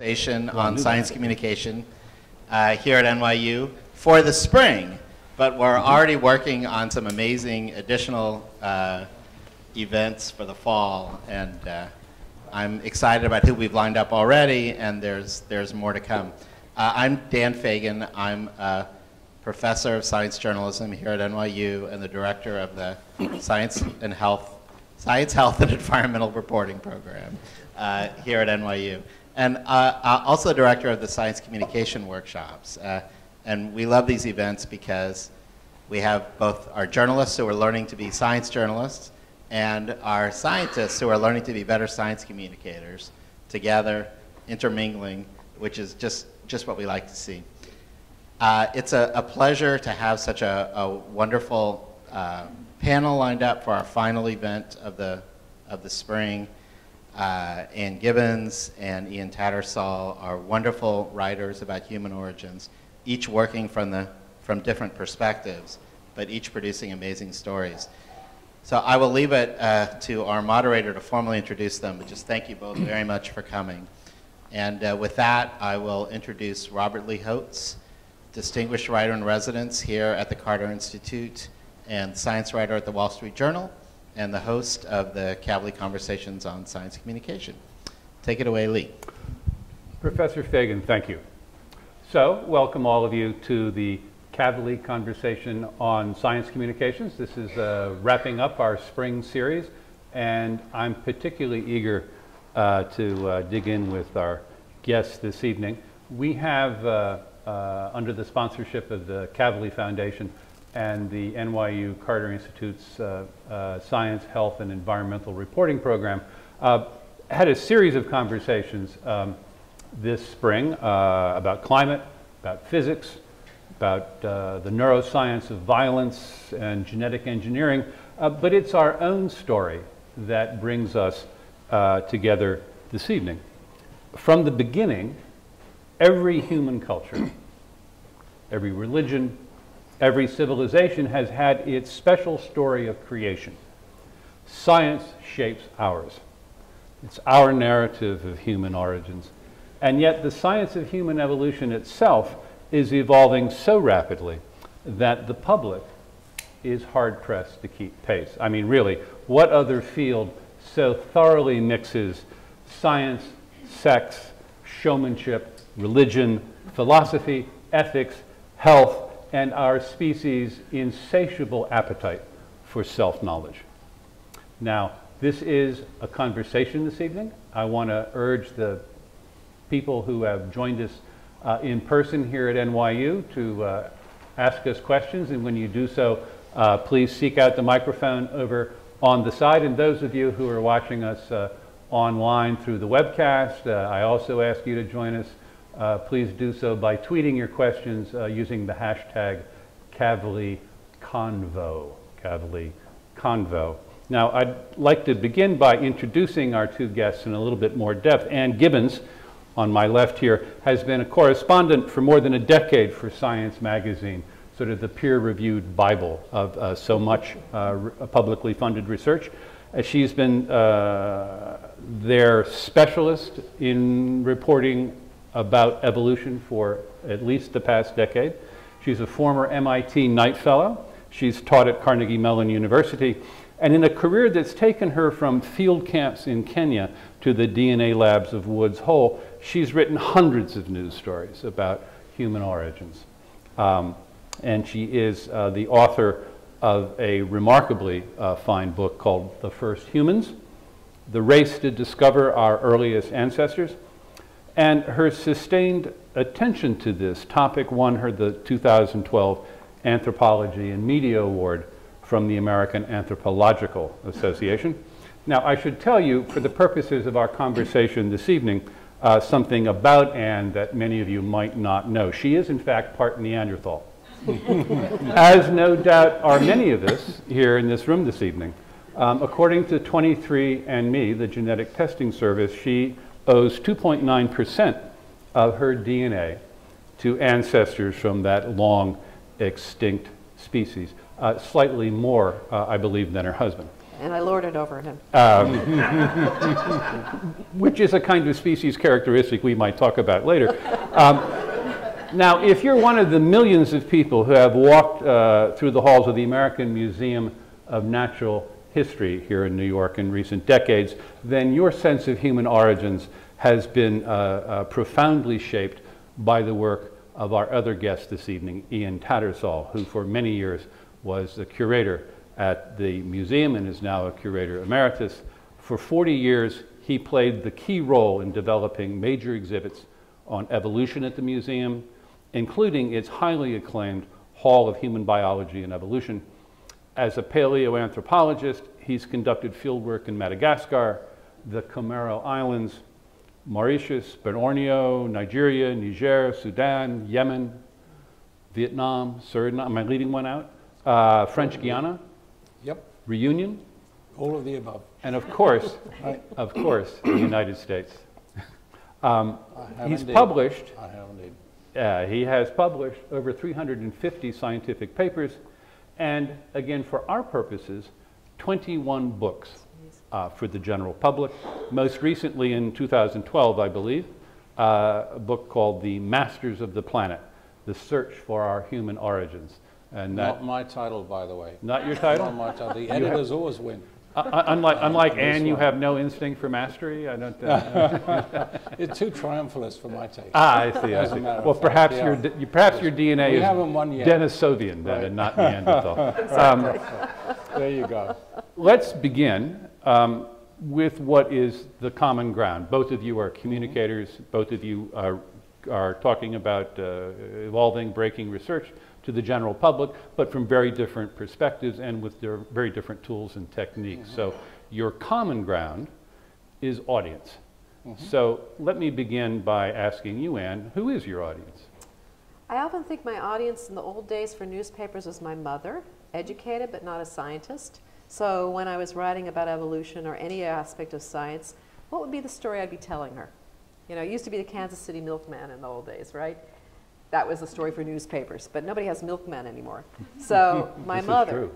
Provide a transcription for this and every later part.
Station on science communication uh, here at NYU for the spring, but we're already working on some amazing additional uh, events for the fall, and uh, I'm excited about who we've lined up already, and there's, there's more to come. Uh, I'm Dan Fagin. I'm a professor of science journalism here at NYU and the director of the Science and Health, Science, Health, and Environmental Reporting Program uh, here at NYU and uh, also director of the science communication workshops. Uh, and we love these events because we have both our journalists who are learning to be science journalists and our scientists who are learning to be better science communicators together, intermingling, which is just, just what we like to see. Uh, it's a, a, pleasure to have such a, a wonderful uh, panel lined up for our final event of the, of the spring uh, Ann Gibbons and Ian Tattersall are wonderful writers about human origins, each working from, the, from different perspectives, but each producing amazing stories. So I will leave it uh, to our moderator to formally introduce them, but just thank you both very much for coming. And uh, with that, I will introduce Robert Lee Hotz, Distinguished Writer in Residence here at the Carter Institute and science writer at the Wall Street Journal and the host of the Kavli Conversations on Science Communication. Take it away, Lee. Professor Fagin, thank you. So, welcome all of you to the Kavli Conversation on Science Communications. This is uh, wrapping up our spring series, and I'm particularly eager uh, to uh, dig in with our guests this evening. We have, uh, uh, under the sponsorship of the Kavli Foundation, and the NYU Carter Institute's uh, uh, Science, Health, and Environmental Reporting Program, uh, had a series of conversations um, this spring uh, about climate, about physics, about uh, the neuroscience of violence and genetic engineering, uh, but it's our own story that brings us together this evening. From the beginning, every human culture, every religion, Every civilization has had its special story of creation. Science shapes ours. It's our narrative of human origins. And yet, the science of human evolution itself is evolving so rapidly that the public is hard pressed to keep pace. I mean, really, what other field so thoroughly mixes science, sex, showmanship, religion, philosophy, ethics, health, and our species' insatiable appetite for self-knowledge. Now, this is a conversation this evening. I want to urge the people who have joined us uh, in person here at NYU to uh, ask us questions, and when you do so, uh, please seek out the microphone over on the side. And those of you who are watching us uh, online through the webcast, uh, I also ask you to join us uh, please do so by tweeting your questions uh, using the hashtag KavliConvo. KavliConvo. Now, I'd like to begin by introducing our two guests in a little bit more depth. Ann Gibbons, on my left here, has been a correspondent for more than a decade for Science Magazine, sort of the peer-reviewed Bible of uh, so much uh, publicly funded research. Uh, she's been uh, their specialist in reporting about evolution for at least the past decade. She's a former MIT Knight Fellow. She's taught at Carnegie Mellon University. And in a career that's taken her from field camps in Kenya to the DNA labs of Woods Hole, she's written hundreds of news stories about human origins. Um, and she is uh, the author of a remarkably uh, fine book called The First Humans, The Race to Discover Our Earliest Ancestors. And her sustained attention to this topic won her the 2012 Anthropology and Media Award from the American Anthropological Association. Now, I should tell you, for the purposes of our conversation this evening, uh, something about Ann that many of you might not know. She is, in fact, part Neanderthal, as no doubt are many of us here in this room this evening. Um, according to 23andMe, the genetic testing service, she owes 2.9% of her DNA to ancestors from that long extinct species, uh, slightly more, uh, I believe, than her husband. and I lord it over him. which is a kind of species characteristic we might talk about later. Um, now, if you're one of the millions of people who have walked uh, through the halls of the American Museum of Natural History here in New York in recent decades, then your sense of human origins has been uh, uh, profoundly shaped by the work of our other guest this evening, Ian Tattersall, who for many years was the curator at the museum and is now a curator emeritus. For 40 years, he played the key role in developing major exhibits on evolution at the museum, including its highly acclaimed Hall of Human Biology and Evolution. As a paleoanthropologist, he's conducted fieldwork in Madagascar, the Comoro Islands, Mauritius, Borneo, Nigeria, Niger, Sudan, Yemen, Vietnam, Suriname, am I leaving one out? Uh, French Guiana, Yep, Reunion, all of the above. and of course, Right. of course, the United States. Um, he's indeed. published I have indeed. Uh, he has published over 350 scientific papers, and again, for our purposes, 21 books uh, for the general public. Most recently, in 2012, I believe, uh, a book called The Masters of the Planet The Search for Our Human Origins. And that, Not my title, by the way. not your Not title? my title. The editors always win. Uh, unlike unlike This Anne, you have no instinct for mastery? I don't. Uh, It's too triumphalist for my taste. ah, I see, I see. Well, perhaps, yeah. your, d- perhaps your DNA We is haven't. Denisovian then, and not Neanderthal. Um, There you go. Let's begin um, with what is the common ground. Both of you are communicators, both of you are, are talking about uh, evolving, breaking research to the general public, but from very different perspectives and with their very different tools and techniques. Mm-hmm. So your common ground is audience. Mm-hmm. So let me begin by asking you, Ann, who is your audience? I often think my audience in the old days for newspapers was my mother, educated but not a scientist. So when I was writing about evolution or any aspect of science, what would be the story I'd be telling her? You know, it used to be the Kansas City milkman in the old days, right? That was a story for newspapers, but nobody has milkmen anymore. So my mother.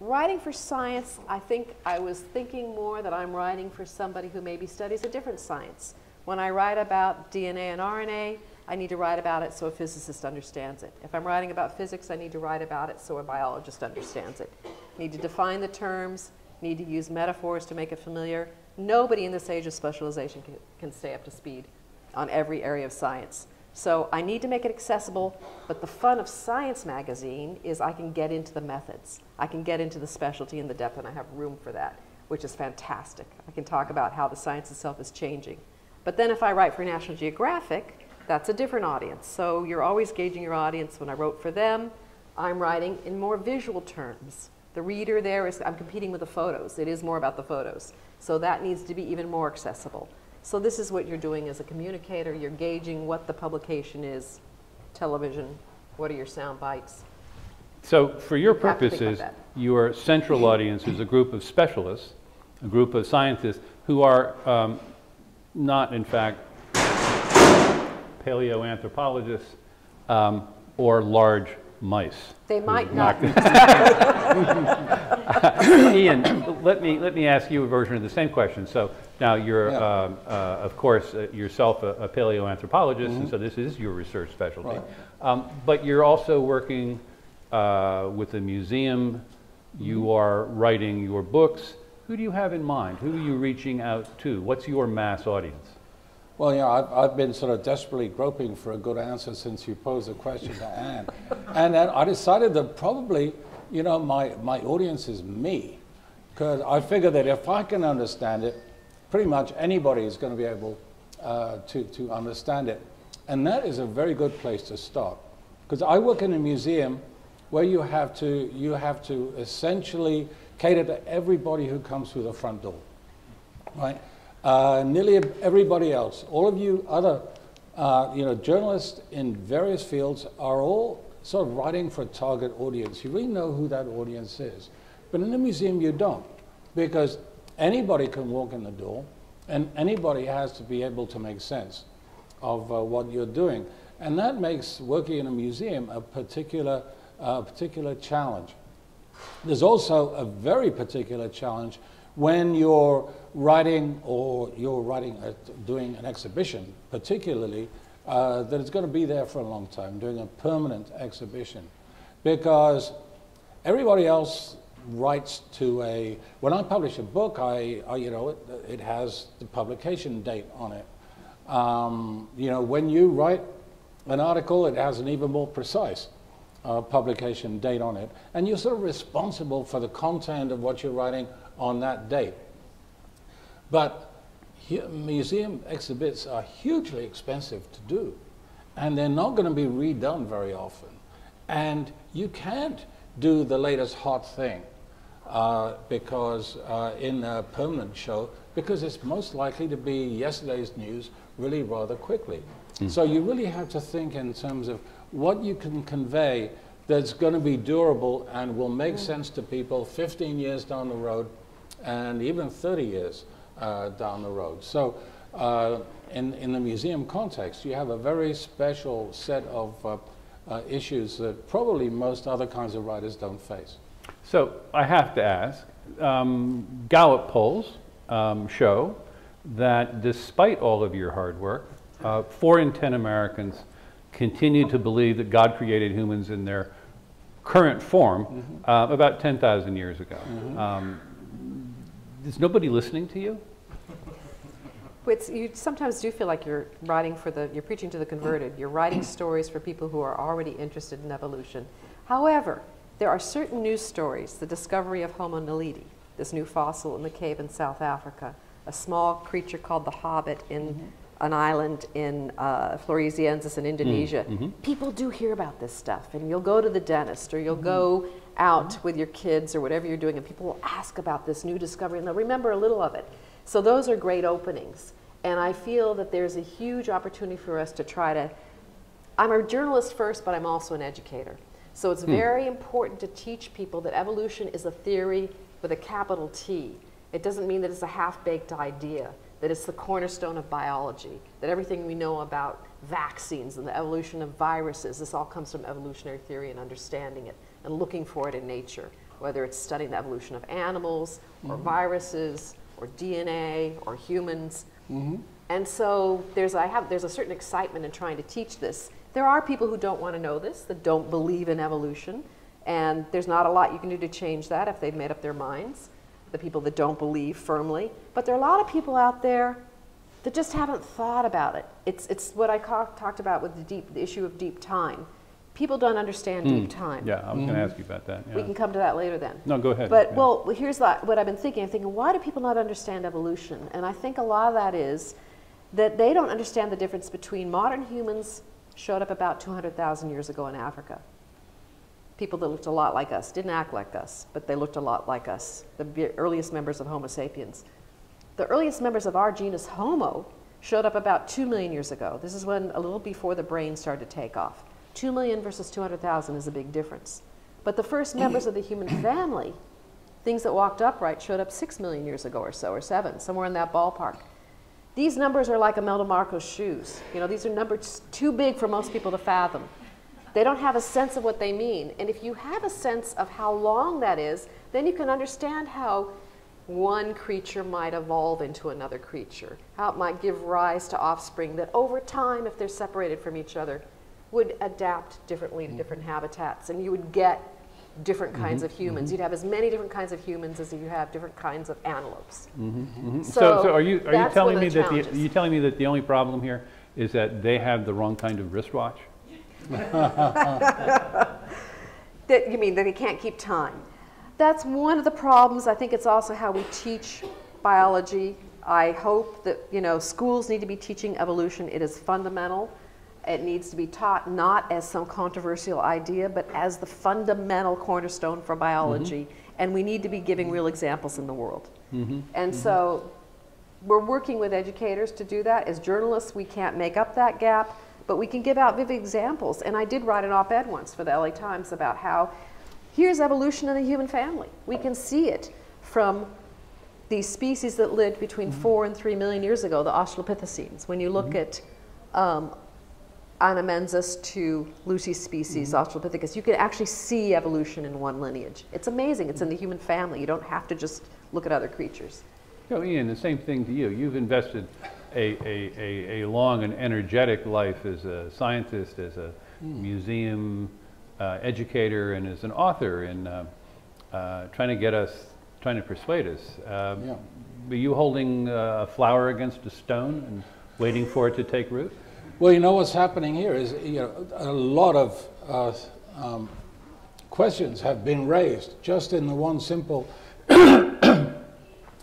Writing for science, I think I was thinking more that I'm writing for somebody who maybe studies a different science. When I write about DNA and RNA, I need to write about it so a physicist understands it. If I'm writing about physics, I need to write about it so a biologist understands it. Need to define the terms, need to use metaphors to make it familiar. Nobody in this age of specialization can, can stay up to speed on every area of science. So I need to make it accessible, but the fun of Science Magazine is I can get into the methods. I can get into the specialty and the depth, and I have room for that, which is fantastic. I can talk about how the science itself is changing. But then if I write for National Geographic, that's a different audience. So you're always gauging your audience. When I wrote for them, I'm writing in more visual terms. The reader there is, I'm competing with the photos. It is more about the photos. So that needs to be even more accessible. So this is what you're doing as a communicator. You're gauging what the publication is, television, what are your sound bites. So for your You have to think about purposes, your central audience is a group of specialists, a group of scientists who are um, not, in fact, paleoanthropologists um, or large mice. They might not. Ian, let me, let me ask you a version of the same question. So now you're, Yeah. um, uh, of course, uh, yourself a a paleoanthropologist, and so this is your research specialty. Right. Um, But you're also working uh, with a museum, you are writing your books. Who do you have in mind? Who are you reaching out to? What's your mass audience? Well, yeah, I've, I've been sort of desperately groping for a good answer since you posed the question to Ann. and then I decided that probably, you know, my, my audience is me. Because I figure that if I can understand it, pretty much anybody is going to be able uh, to, to understand it. And that is a very good place to start. Because I work in a museum where you have to, you have to essentially cater to everybody who comes through the front door right? Uh, nearly everybody else, all of you other, uh, you know, journalists in various fields are all sort of writing for a target audience. You really know who that audience is. But in a museum, you don't, because anybody can walk in the door, and anybody has to be able to make sense of uh, what you're doing. And that makes working in a museum a particular, uh, particular challenge. There's also a very particular challenge when you're writing or you're writing, a, doing an exhibition, particularly, uh, that it's going to be there for a long time, doing a permanent exhibition. Because everybody else writes to a, when I publish a book, I, I you know, it, it, has the publication date on it. Um, you know, when you write an article, it has an even more precise uh, publication date on it. And you're sort of responsible for the content of what you're writing on that date. But museum exhibits are hugely expensive to do, and they're not going to be redone very often. And you can't do the latest hot thing uh, because uh, in a permanent show, because it's most likely to be yesterday's news really rather quickly. Mm. So you really have to think in terms of what you can convey that's going to be durable and will make mm. sense to people 15 years down the road and even 30 years uh, down the road. So uh, in, in the museum context, you have a very special set of uh, uh issues that probably most other kinds of writers don't face. So I have to ask, um, Gallup polls um, show that despite all of your hard work, uh, four in 10 Americans continue to believe that God created humans in their current form mm -hmm. uh, about 10,000 years ago. Mm -hmm. um, is nobody listening to you? It's, you sometimes do feel like you're writing for the, you're preaching to the converted. You're writing stories for people who are already interested in evolution. However, there are certain news stories, the discovery of Homo naledi, this new fossil in the cave in South Africa, a small creature called the hobbit in mm -hmm. an island in uh, Floresiensis in Indonesia. Mm -hmm. People do hear about this stuff, and you'll go to the dentist or you'll mm -hmm. go out with your kids or whatever you're doing, and people will ask about this new discovery, and they'll remember a little of it. So those are great openings. And I feel that there's a huge opportunity for us to try to. I'm a journalist first, but I'm also an educator. So it's hmm. very important to teach people that evolution is a theory with a capital T. It doesn't mean that it's a half-baked idea, that it's the cornerstone of biology, that everything we know about vaccines and the evolution of viruses, this all comes from evolutionary theory and understanding it and looking for it in nature, whether it's studying the evolution of animals or mm -hmm. viruses or DNA or humans. Mm -hmm. And so there's, I have, there's a certain excitement in trying to teach this there are people who don't want to know this, that don't believe in evolution, and there's not a lot you can do to change that if they've made up their minds, the people that don't believe firmly. But there are a lot of people out there that just haven't thought about it. It's, it's what I talked about with the, deep, the issue of deep time. People don't understand mm. deep time. Yeah, I was mm. going to ask you about that. Yeah. We can come to that later then. No, go ahead. But, yeah. well, here's the, what I've been thinking. I'm thinking, why do people not understand evolution? And I think a lot of that is that they don't understand the difference between modern humans showed up about 200,000 years ago in Africa. People that looked a lot like us, didn't act like us, but they looked a lot like us, the earliest members of Homo sapiens. The earliest members of our genus Homo showed up about 2 million years ago. This is when a little before the brain started to take off. 2 million versus 200,000 is a big difference. But the first members of the human family, things that walked upright, showed up 6 million years ago or so, or 7, somewhere in that ballpark. These numbers are like Imelda Marcos' shoes. You know, these are numbers too big for most people to fathom. They don't have a sense of what they mean. And if you have a sense of how long that is, then you can understand how one creature might evolve into another creature, how it might give rise to offspring that over time, if they're separated from each other, would adapt differently to different habitats. And you would get different kinds mm -hmm, of humans. Mm -hmm. You'd have as many different kinds of humans as you have different kinds of antelopes. Mm -hmm, so, so, are you are you telling me that the, are you telling me that the only problem here is that they have the wrong kind of wristwatch? that you mean that they can't keep time? That's one of the problems. I think it's also how we teach biology. I hope that you know schools need to be teaching evolution. It is fundamental. It needs to be taught not as some controversial idea, but as the fundamental cornerstone for biology. Mm -hmm. And we need to be giving real examples in the world. Mm -hmm. And mm -hmm. so we're working with educators to do that. As journalists, we can't make up that gap, but we can give out vivid examples. And I did write an op ed once for the LA Times about how here's evolution in the human family. We can see it from these species that lived between mm-hmm. four and three million years ago, the Australopithecines. When you look mm-hmm. at um, Anamensis to Lucy's species, Australopithecus. You can actually see evolution in one lineage. It's amazing. It's in the human family. You don't have to just look at other creatures. So Ian, the same thing to you. You've invested a, a, a, a long and energetic life as a scientist, as a museum uh, educator, and as an author in uh, uh, trying to get us, trying to persuade us. Um, Yeah. Were you holding uh, a flower against a stone and waiting for it to take root? Well, you know what's happening here is you know a lot of uh, um, questions have been raised just in the one simple uh,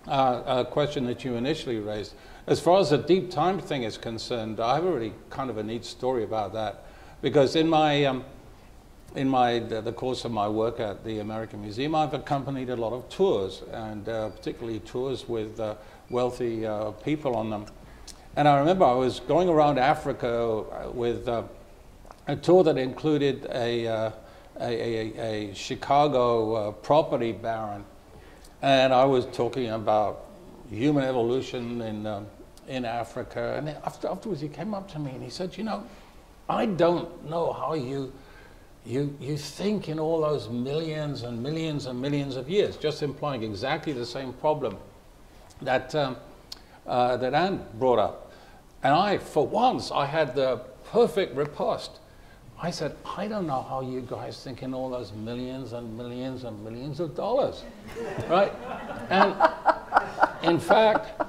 uh, question that you initially raised. As far as the deep time thing is concerned, I have a really kind of a neat story about that because in my um, in my the, course of my work at the American Museum, I've accompanied a lot of tours, and uh, particularly tours with uh, wealthy uh, people on them. And I remember I was going around Africa with uh, a tour that included a, uh, a, a, a Chicago uh, property baron, and I was talking about human evolution in, um, in Africa. And after, afterwards, he came up to me and he said, You know, I don't know how you, you, you think in all those millions and millions and millions of years, just implying exactly the same problem that, um, uh, that Ann brought up. And I, for once, I had the perfect riposte. I said, I don't know how you guys think in all those millions and millions and millions of dollars, right? And in fact,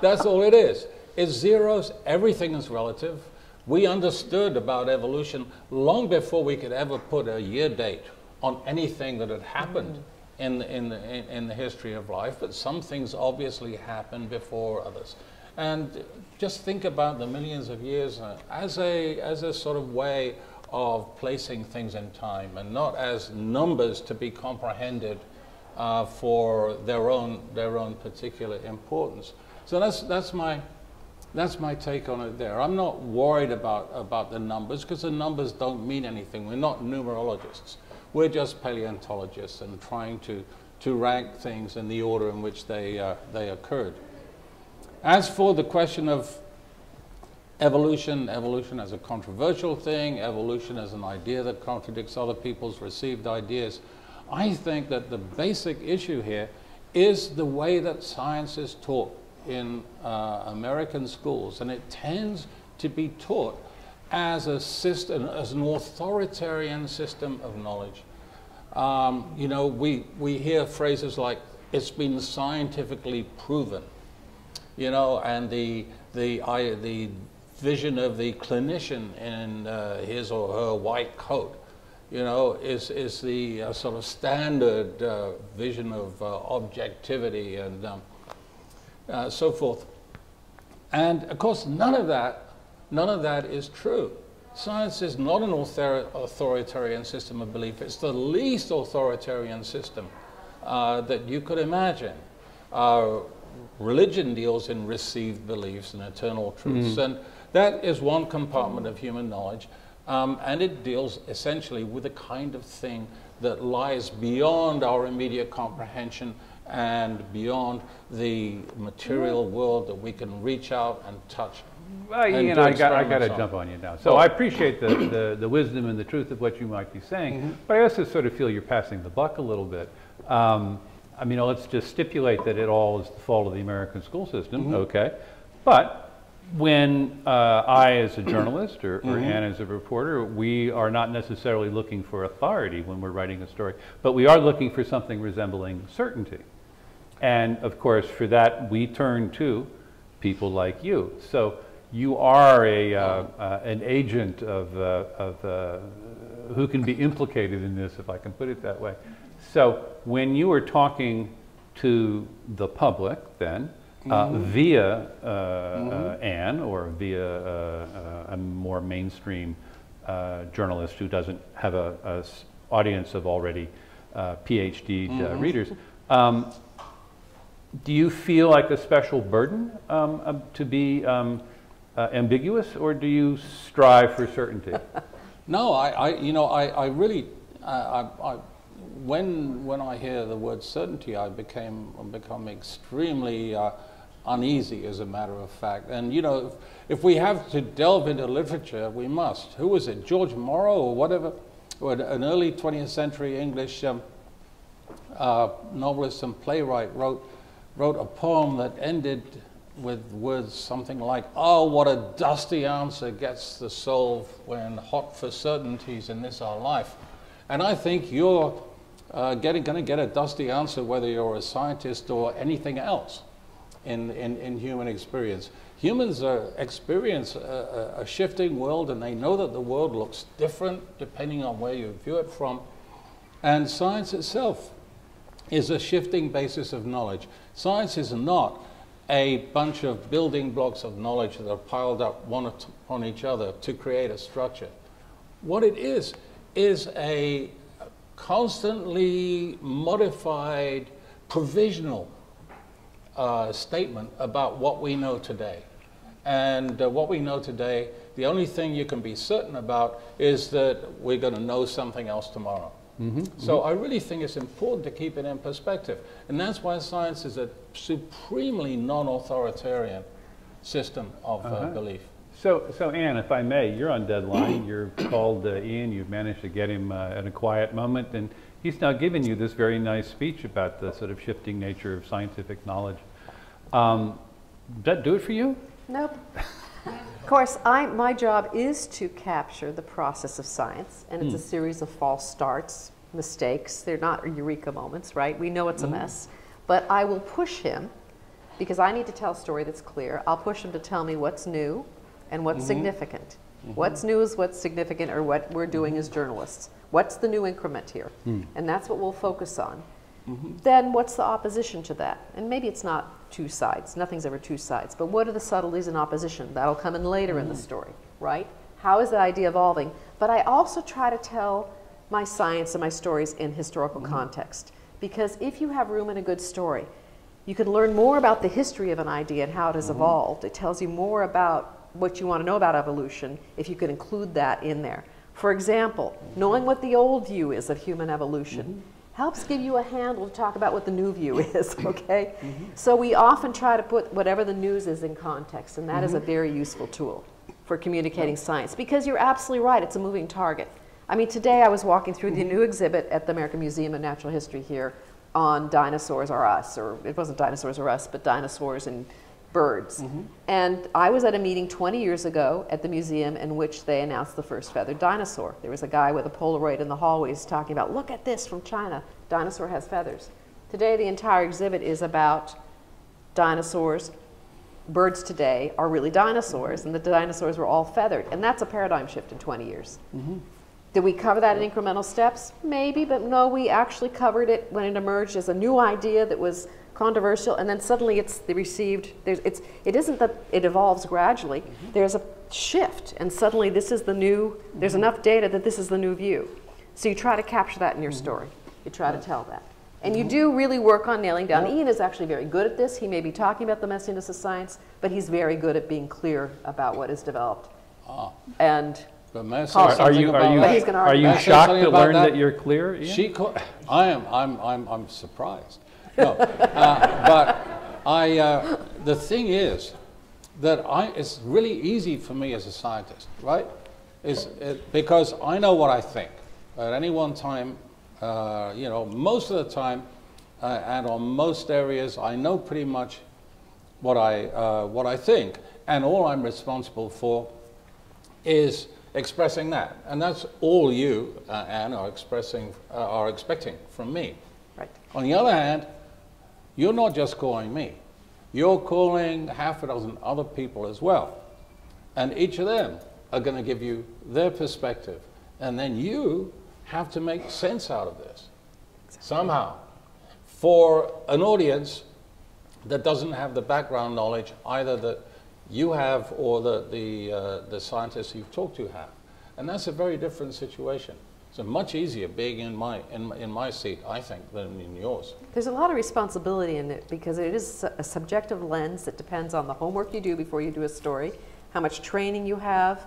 that's all it is. It's zeros, everything is relative. We understood about evolution long before we could ever put a year date on anything that had happened in, the- in, the- in, the history of life, but some things obviously happen before others. And just think about the millions of years uh, as, a, as a sort of way of placing things in time and not as numbers to be comprehended uh, for their own, their own particular importance. So that's, that's, my, that's my take on it there. I'm not worried about, about the numbers because the numbers don't mean anything. We're not numerologists. We're just paleontologists and trying to, to rank things in the order in which they, uh, they occurred. As for the question of evolution, evolution as a controversial thing, evolution as an idea that contradicts other people's received ideas, I think that the basic issue here is the way that science is taught in uh, American schools, and it tends to be taught as a system, as an authoritarian system of knowledge. Um, you know, we, we hear phrases like, it's been scientifically proven, you know, and the, the, I, the vision of the clinician in uh, his or her white coat, you know, is, is the uh, sort of standard uh, vision of uh, objectivity and um, uh, so forth. And of course, none of that, none of that is true. Science is not an author- authoritarian system of belief. It's the least authoritarian system uh, that you could imagine. Uh, religion deals in received beliefs and eternal truths, and that is one compartment of human knowledge. Um, and it deals essentially with a kind of thing that lies beyond our immediate comprehension and beyond the material world that we can reach out and touch. Well, And Ian, I got, I got to jump on you now. So I appreciate the, the, the wisdom and the truth of what you might be saying, Mm-hmm. but I also sort of feel you're passing the buck a little bit. Um, I mean, let's just stipulate that it all is the fault of the American school system, Mm-hmm. okay? But when uh, I, as a journalist, or, or Mm-hmm. Ann, as a reporter, we are not necessarily looking for authority when we're writing a story, but we are looking for something resembling certainty. And of course, for that, we turn to people like you. So you are a, uh, uh, an agent of, uh, of uh, who can be implicated in this, if I can put it that way. So when you are talking to the public, then uh, via uh, uh, Ann or via uh, uh, a more mainstream uh, journalist who doesn't have a, audience of already uh, PhD uh, readers. Um, do you feel like a special burden um, um, to be um, uh, ambiguous, or do you strive for certainty? No, I, I you know, I, I really, uh, I, I, when, when I hear the word certainty, I became, become extremely uh, uneasy, as a matter of fact. And, you know, if, if we have to delve into literature, we must. Who was it? George Morrow or whatever? Or an early 20th century English um, uh, novelist and playwright wrote, wrote a poem that ended with words something like, Oh, what a dusty answer gets the soul when hot for certainties in this our life. And I think you're uh, getting, going to get a dusty answer whether you're a scientist or anything else in, in, in human experience. Humans uh, experience a, a, shifting world and they know that the world looks different depending on where you view it from. And science itself is a shifting basis of knowledge. Science is not a bunch of building blocks of knowledge that are piled up one upon each other to create a structure. What it is, is a constantly modified, provisional uh, statement about what we know today. And uh, what we know today, the only thing you can be certain about is that we're going to know something else tomorrow. Mm-hmm, so mm-hmm. I really think it's important to keep it in perspective. And that's why science is a supremely non authoritarian system of uh, uh-huh. belief. So, so Ann, if I may, you're on deadline. You're called uh, Ian. You've managed to get him uh, at a quiet moment, and he's now given you this very nice speech about the sort of shifting nature of scientific knowledge. Um, does that do it for you? Nope. of course, I, my job is to capture the process of science, and it's mm. a hmm. series of false starts, mistakes. They're not eureka moments, right? We know it's mm. a hmm. mess. But I will push him, because I need to tell a story that's clear. I'll push him to tell me what's new and what's mm-hmm. significant. Mm-hmm. What's new is what's significant, or what we're doing as journalists. What's the new increment here? Mm. And that's what we'll focus on. Mm-hmm. Then what's the opposition to that? And maybe it's not two sides. Nothing's ever two sides. But what are the subtleties in opposition? That'll come in later mm-hmm. in the mm-hmm. story, right? How is that idea evolving? But I also try to tell my science and my stories in historical mm-hmm. context. Because if you have room in a good story, you can learn more about the history of an idea and how it has mm-hmm. evolved. It tells you more about what you want to know about evolution if you could include that in there. For example, knowing what the old view is of human evolution mm-hmm helps give you a handle to talk about what the new view is, okay? Mm-hmm. So we often try to put whatever the news is in context, and that mm-hmm. is a mm-hmm. very useful tool for communicating science because you're absolutely right, it's a moving target. I mean, today I was walking through mm-hmm. the new exhibit at the American Museum of Natural History here on dinosaurs or us, or it wasn't dinosaurs or us, but dinosaurs and birds. Mm-hmm. And I was at a meeting 20 years ago at the museum in which they announced the first feathered dinosaur. There was a guy with a Polaroid in the hallways talking about, look at this from China. Dinosaur has feathers. Today, the entire exhibit is about dinosaurs. Birds today are really dinosaurs, mm-hmm. and the dinosaurs were all feathered. And that's a paradigm shift in 20 years. Mm-hmm. Did we cover that in incremental steps? Maybe, but no, we actually covered it when it emerged as a new idea that was controversial, and then suddenly it's received. There's, it's, it isn't that it evolves gradually. Mm-hmm. There's a shift, and suddenly this is the new. There's mm-hmm. enough data that this is the new view. So you try to capture that in your mm-hmm. story. You try to tell that. And you mm-hmm. do really work on nailing down. Ian is actually very good at this. He may be talking about the messiness of science, but he's very good at being clear about what is developed. Ah. And but may I say are, are you, are you, are you shocked to learn that? that? you're clear? Ian? She, I am. I'm, I'm, I'm surprised. No, uh, but I, uh, the thing is that I, it's really easy for me as a scientist, right? Is it, because I know what I think. At any one time, uh, you know, most of the time, uh, and on most areas, I know pretty much what I, uh, what I think. And all I'm responsible for is expressing that. And that's all you, uh, Ann, are, expressing, are expecting from me. Right. On the other hand, you're not just calling me, you're calling half a dozen other people as well. And each of them are going to give you their perspective. And then you have to make sense out of this exactly. somehow for an audience that doesn't have the background knowledge either that you have or that the, uh, the scientists you've talked to have. And that's a very different situation. It's much easier being in my, in, in my seat, I think, than in yours. There's a lot of responsibility in it because it is a subjective lens that depends on the homework you do before you do a story, how much training you have,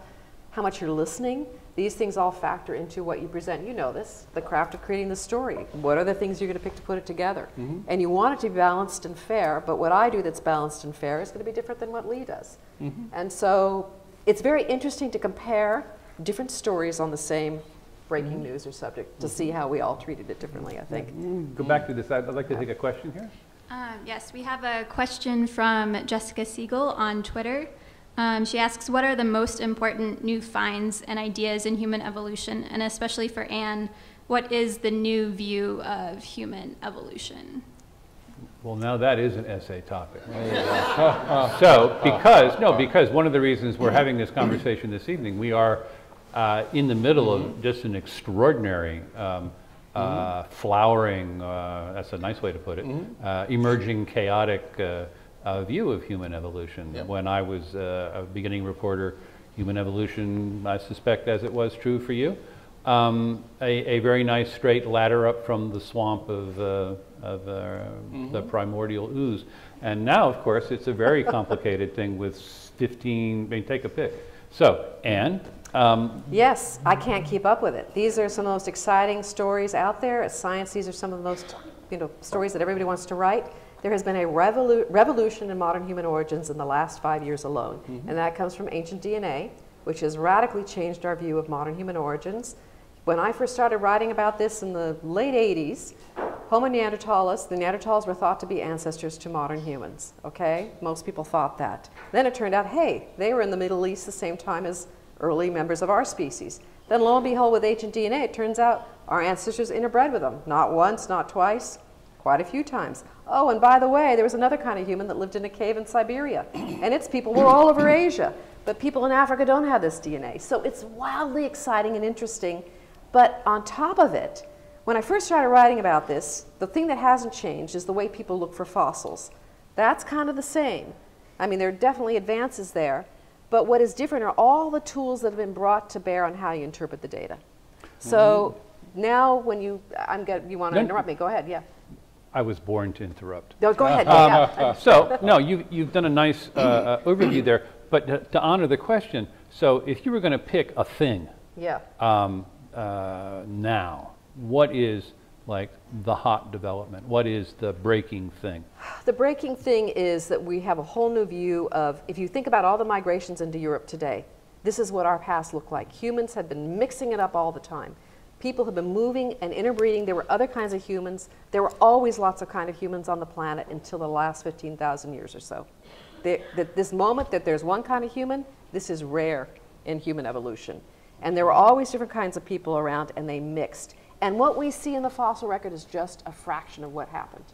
how much you're listening. These things all factor into what you present. You know this, the craft of creating the story. What are the things you're going to pick to put it together? Mm-hmm. And you want it to be balanced and fair, but what I do that's balanced and fair is going to be different than what Lee does. Mm-hmm. And so it's very interesting to compare different stories on the same breaking mm-hmm. news or subject to see how we all treated it differently, I think. Go back to this. I'd I'd like to take a question here. Um, yes, we have a question from Jessica Siegel on Twitter. Um, she asks, "What are the most important new finds and ideas in human evolution, and especially for Ann, what is the new view of human evolution?" Well, now that is an essay topic. so, because, no, because one of the reasons we're having this conversation this evening, we are uh, in the middle of just an extraordinary um, uh, flowering, uh, that's a nice way to put it, uh, emerging chaotic uh, view of human evolution. When I was uh, a beginning reporter, human evolution, I suspect, as it was true for you, um, a, a very nice straight ladder up from the swamp of, uh, of uh, the primordial ooze. And now, of course, it's a very complicated thing with 15, I mean, take a pick. So, Ann, um, Yes, I can't keep up with it. These are some of the most exciting stories out there. At Science, these are some of the most, you know, stories that everybody wants to write. There has been a revolu- revolution in modern human origins in the last five years alone, mm-hmm. and that comes from ancient DNA, which has radically changed our view of modern human origins. When I first started writing about this in the late 80s, Homo neanderthalis, the Neanderthals were thought to be ancestors to modern humans, okay? Most people thought that. Then it turned out, hey, they were in the Middle East the same time as early members of our species. Then lo and behold, with ancient DNA, it turns out our ancestors interbred with them. Not once, not twice, quite a few times. Oh, and by the way, there was another kind of human that lived in a cave in Siberia, and its people were all over Asia. But people in Africa don't have this DNA. So it's wildly exciting and interesting. But on top of it, when I first started writing about this, the thing that hasn't changed is the way people look for fossils. That's kind of the same. I mean, there are definitely advances there, but what is different are all the tools that have been brought to bear on how you interpret the data. So mm-hmm. now, when you, I'm get, you want to interrupt me? Go ahead. Yeah. I was born to interrupt. No, go ahead. yeah. So, no, you, you've done a nice uh, uh, overview there, but to, to honor the question, so if you were going to pick a thing yeah. um, uh, now, what is like the hot development? What is the breaking thing? The breaking thing is that we have a whole new view of, if you think about all the migrations into Europe today, this is what our past looked like. Humans had been mixing it up all the time. People have been moving and interbreeding. There were other kinds of humans. There were always lots of kind of humans on the planet until the last 15,000 years or so. The, the, this moment that there's one kind of human, this is rare in human evolution. And there were always different kinds of people around, and they mixed. And what we see in the fossil record is just a fraction of what happened.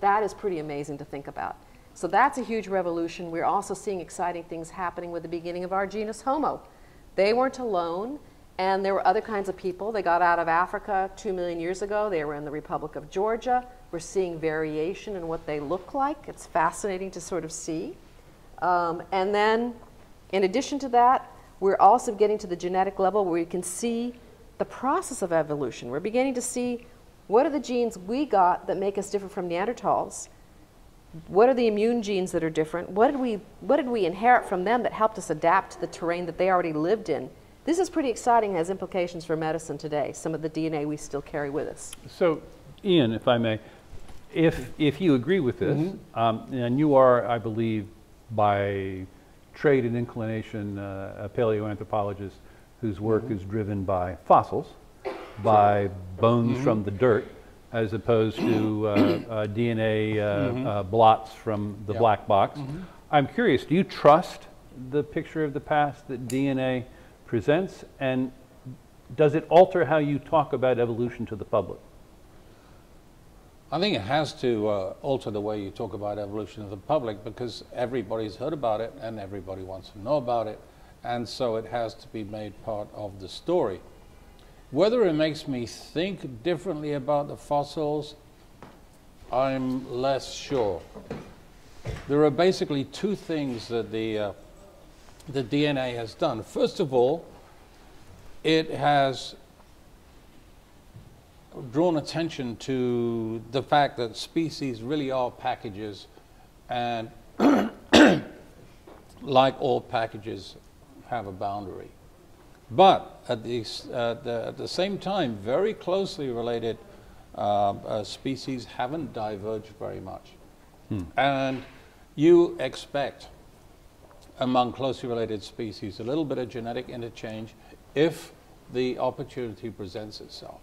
That is pretty amazing to think about. So that's a huge revolution. We're also seeing exciting things happening with the beginning of our genus Homo. They weren't alone, and there were other kinds of people. They got out of Africa two million years ago. They were in the Republic of Georgia. We're seeing variation in what they look like. It's fascinating to sort of see. Um, and then, in addition to that, we're also getting to the genetic level where we can see the process of evolution. We're beginning to see what are the genes we got that make us different from Neanderthals? What are the immune genes that are different? What did we, what did we inherit from them that helped us adapt to the terrain that they already lived in? This is pretty exciting, has implications for medicine today, some of the DNA we still carry with us. So, Ian, if I may, if, if you agree with this, um, and you are, I believe, by trade and inclination, uh, a paleoanthropologist whose work is driven by fossils, by bones from the dirt, as opposed to uh, uh, DNA uh, uh, blots from the black box. I'm curious, do you trust the picture of the past that DNA presents, and does it alter how you talk about evolution to the public? I think it has to uh, alter the way you talk about evolution to the public because everybody's heard about it and everybody wants to know about it. And so it has to be made part of the story. Whether it makes me think differently about the fossils, I'm less sure. There are basically two things that the, uh, the DNA has done. First of all, it has drawn attention to the fact that species really are packages, and like all packages, have a boundary. but at the, uh, the, at the same time, very closely related uh, uh, species haven't diverged very much. And you expect among closely related species a little bit of genetic interchange if the opportunity presents itself.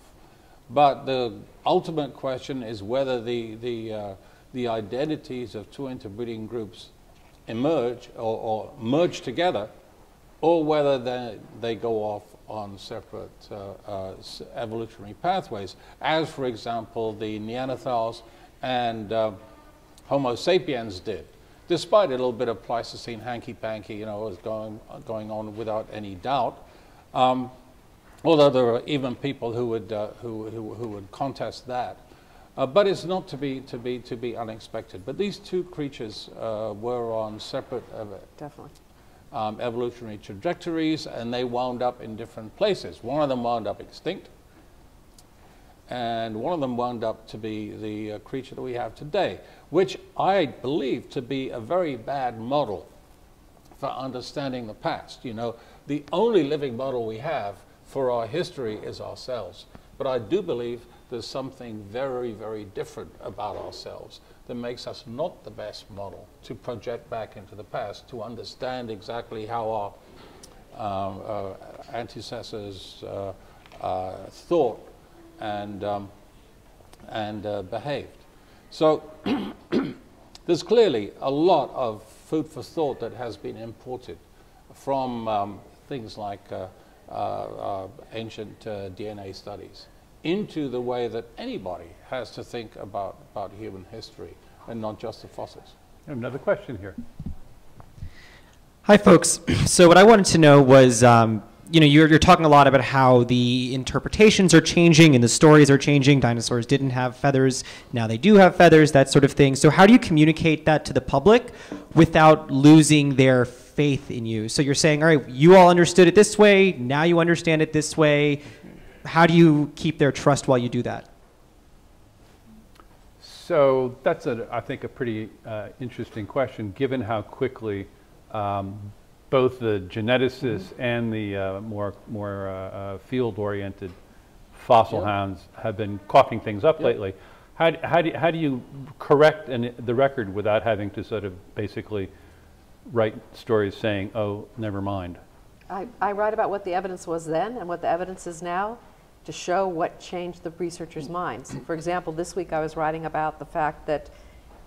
But the ultimate question is whether the, the, uh, the identities of two interbreeding groups emerge or, or merge together, or whether they, they go off on separate uh, uh, evolutionary pathways, as, for example, the Neanderthals and uh, Homo sapiens did. Despite a little bit of Pleistocene hanky-panky, you know, was going, going on without any doubt. Um, although there are even people who would, uh, who, who, who would contest that. Uh, but it's not to be, to, be, to be unexpected. But these two creatures uh, were on separate ev- Definitely. um, evolutionary trajectories, and they wound up in different places. One of them wound up extinct, and one of them wound up to be the uh, creature that we have today, which I believe to be a very bad model for understanding the past. You know, the only living model we have for our history is ourselves. But I do believe there's something very, very different about ourselves that makes us not the best model to project back into the past, to understand exactly how our um, uh, antecessors uh, uh, thought and, um, and uh, behaved. So there's clearly a lot of food for thought that has been imported from um, things like uh, uh, uh, ancient uh, DNA studies into the way that anybody has to think about, about human history and not just the fossils. Another question here. Hi, folks. So what I wanted to know was, um, you know, you're, you're talking a lot about how the interpretations are changing and the stories are changing. Dinosaurs didn't have feathers, now they do have feathers, that sort of thing. So how do you communicate that to the public without losing their faith in you? So you're saying, all right, you all understood it this way, now you understand it this way. How do you keep their trust while you do that? So that's, a, I think, a pretty uh, interesting question, given how quickly um, both the geneticists and the uh, more, more uh, uh, field-oriented fossil Yep. hounds have been coughing things up Yep. lately. How, how, do, how do you correct an, the record without having to sort of basically write stories saying, oh, never mind? I, I write about what the evidence was then and what the evidence is now to show what changed the researchers' minds. For example, this week I was writing about the fact that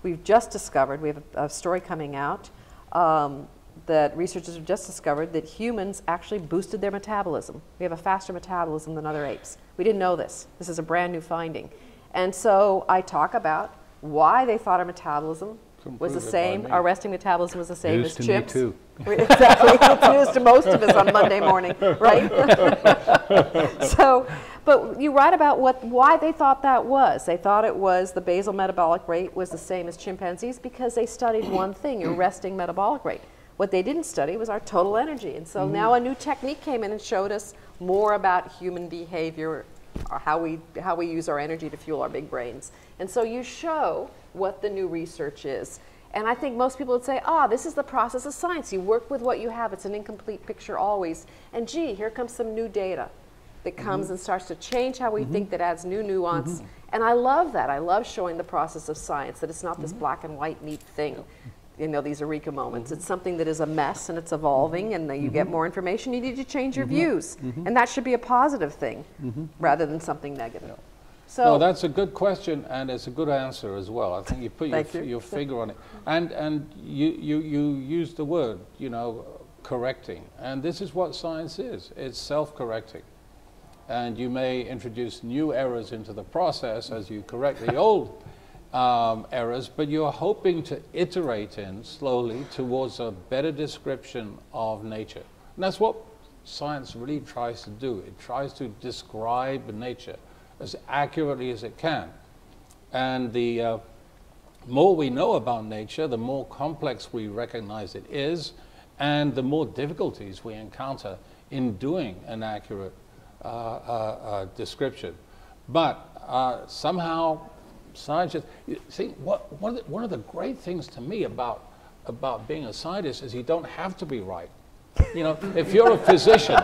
we've just discovered, we have a, a story coming out, um, that researchers have just discovered that humans actually boosted their metabolism. We have a faster metabolism than other apes. We didn't know this. This is a brand new finding. And so I talk about why they thought our metabolism was the prove it by same, our resting metabolism was the same News as to me, chips. too. Exactly. It's news to most of us on Monday morning, right? so, but you write about what, why they thought that was. They thought it was the basal metabolic rate was the same as chimpanzees because they studied one thing, your resting metabolic rate. What they didn't study was our total energy. And so mm-hmm. now a new technique came in and showed us more about human behavior, or how we, how we use our energy to fuel our big brains. And so you show what the new research is. And I think most people would say, ah, this is the process of science. You work with what you have. It's an incomplete picture always. And gee, here comes some new data that comes mm-hmm. and starts to change how we think mm-hmm. that adds new nuance. And I love that. I love showing the process of science, that it's not this black and white neat thing. You know, these eureka moments. Mm-hmm. It's something that is a mess and it's evolving, and then you get mm-hmm. more information. You need to change your mm-hmm. views. And that should be a positive thing rather than something negative. So No, that's a good question, and it's a good answer as well. I think you put your, you. your finger on it. And, and you, you, you used the word, you know, correcting. And this is what science is it's self correcting. And you may introduce new errors into the process as you correct the old um, errors, but you're hoping to iterate in slowly towards a better description of nature. And that's what science really tries to do. It tries to describe nature as accurately as it can. And the uh, more we know about nature, the more complex we recognize it is, and the more difficulties we encounter in doing an accurate uh, uh, uh, description. But uh, somehow, scientists, you see, what, one, of the, one of the great things to me about, about being a scientist is you don't have to be right. You know, if you're a physician,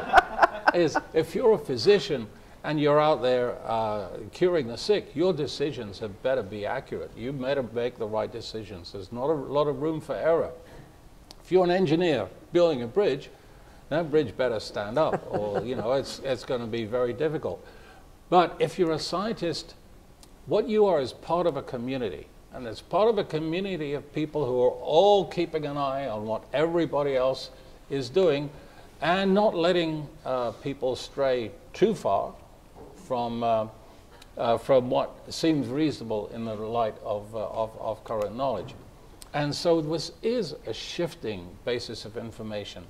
is if you're a physician and you're out there uh, curing the sick, your decisions had better be accurate. You better make the right decisions. There's not a lot of room for error. If you're an engineer building a bridge, that bridge better stand up, or you know, it's it's going to be very difficult. But if you're a scientist, what you are is part of a community. And it's part of a community of people who are all keeping an eye on what everybody else is doing and not letting uh, people stray too far from, uh, uh, from what seems reasonable in the light of, uh, of, of current knowledge. And so this is a shifting basis of information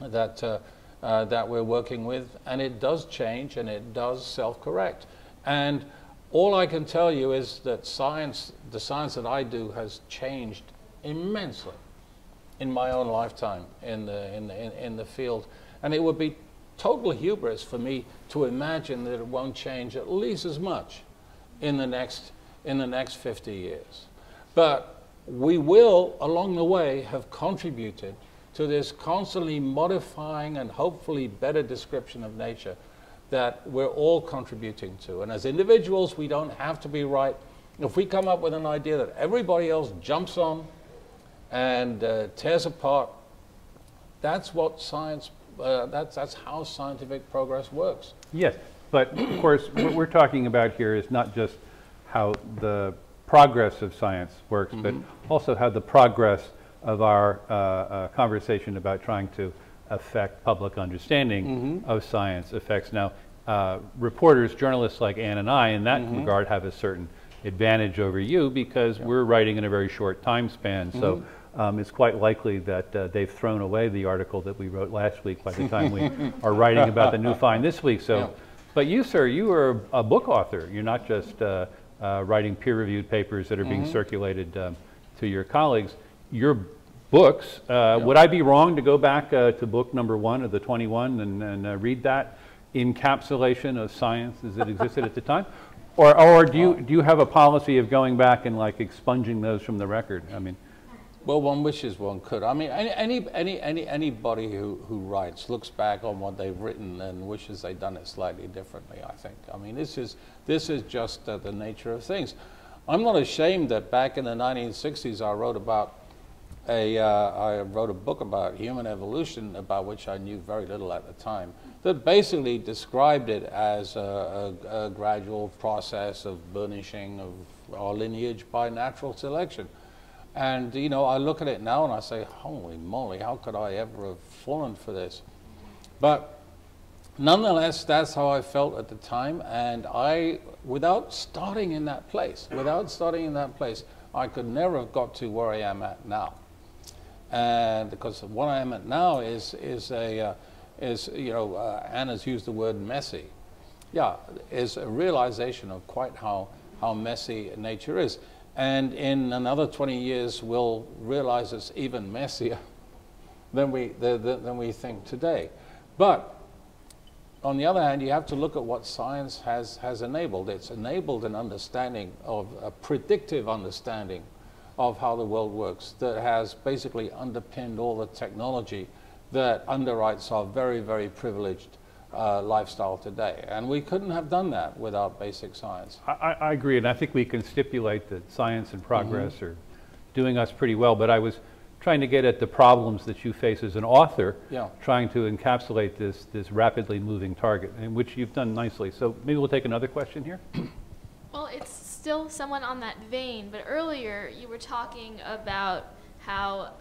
that, uh, uh, that we're working with, and it does change and it does self-correct. And all I can tell you is that science, the science that I do, has changed immensely in my own lifetime in the, in the, in, in the field. And it would be total hubris for me to imagine that it won't change at least as much in the next, in the next 50 years. But we will, along the way, have contributed to this constantly modifying and hopefully better description of nature that we're all contributing to. And as individuals, we don't have to be right. If we come up with an idea that everybody else jumps on and uh, tears apart, that's what science, uh, that's, that's how scientific progress works. Yes, but of course, what we're talking about here is not just how the progress of science works, but also how the progress of our uh, uh, conversation about trying to affect public understanding of science affects. Now, uh, reporters, journalists like Ann and I, in that regard, have a certain advantage over you because we're writing in a very short time span. So um, it's quite likely that uh, they've thrown away the article that we wrote last week by the time we are writing about the new find this week. So, Yeah. but you, sir, you are a book author. You're not just uh, uh, writing peer-reviewed papers that are being circulated um, to your colleagues. Your books. Uh, Would I be wrong to go back uh, to book number one of the 21 and, and uh, read that encapsulation of science as it existed at the time? Or, or do you do you have a policy of going back and like expunging those from the record? I mean, Well, one wishes one could. I mean, any, any, any, any, anybody who, who writes looks back on what they've written and wishes they'd done it slightly differently, I think. I mean, this is, this is just uh, the nature of things. I'm not ashamed that back in the 1960s I wrote about a, uh, I wrote a book about human evolution, about which I knew very little at the time, that basically described it as a, a, a gradual process of burnishing of our lineage by natural selection. And, you know, I look at it now and I say, holy moly, how could I ever have fallen for this? But nonetheless, that's how I felt at the time. And I, without starting in that place, without starting in that place, I could never have got to where I am at now. And because what I am at now is, is a, uh, is, you know, uh, Anna's used the word messy. Yeah, is a realization of quite how, how messy nature is. And in another 20 years, we'll realize it's even messier than we, than we think today. But on the other hand, you have to look at what science has, has enabled. It's enabled an understanding of a predictive understanding of how the world works that has basically underpinned all the technology that underwrites our very, very privileged uh, lifestyle today. And we couldn't have done that without basic science. I, I I agree, and I think we can stipulate that science and progress are doing us pretty well. But I was trying to get at the problems that you face as an author, Yeah. trying to encapsulate this this rapidly moving target, and which you've done nicely. So maybe we'll take another question here. Well, it's still someone on that vein, but earlier you were talking about how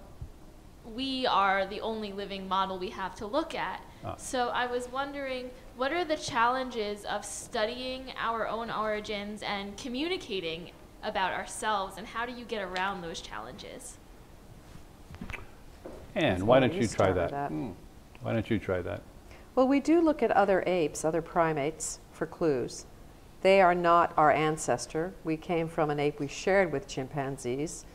we are the only living model we have to look at. Ah. So I was wondering, what are the challenges of studying our own origins and communicating about ourselves, and how do you get around those challenges? And why don't You you try start with that? Why don't you try that? Well, we do look at other apes, other primates, for clues. They are not our ancestor. We came from an ape we shared with chimpanzees.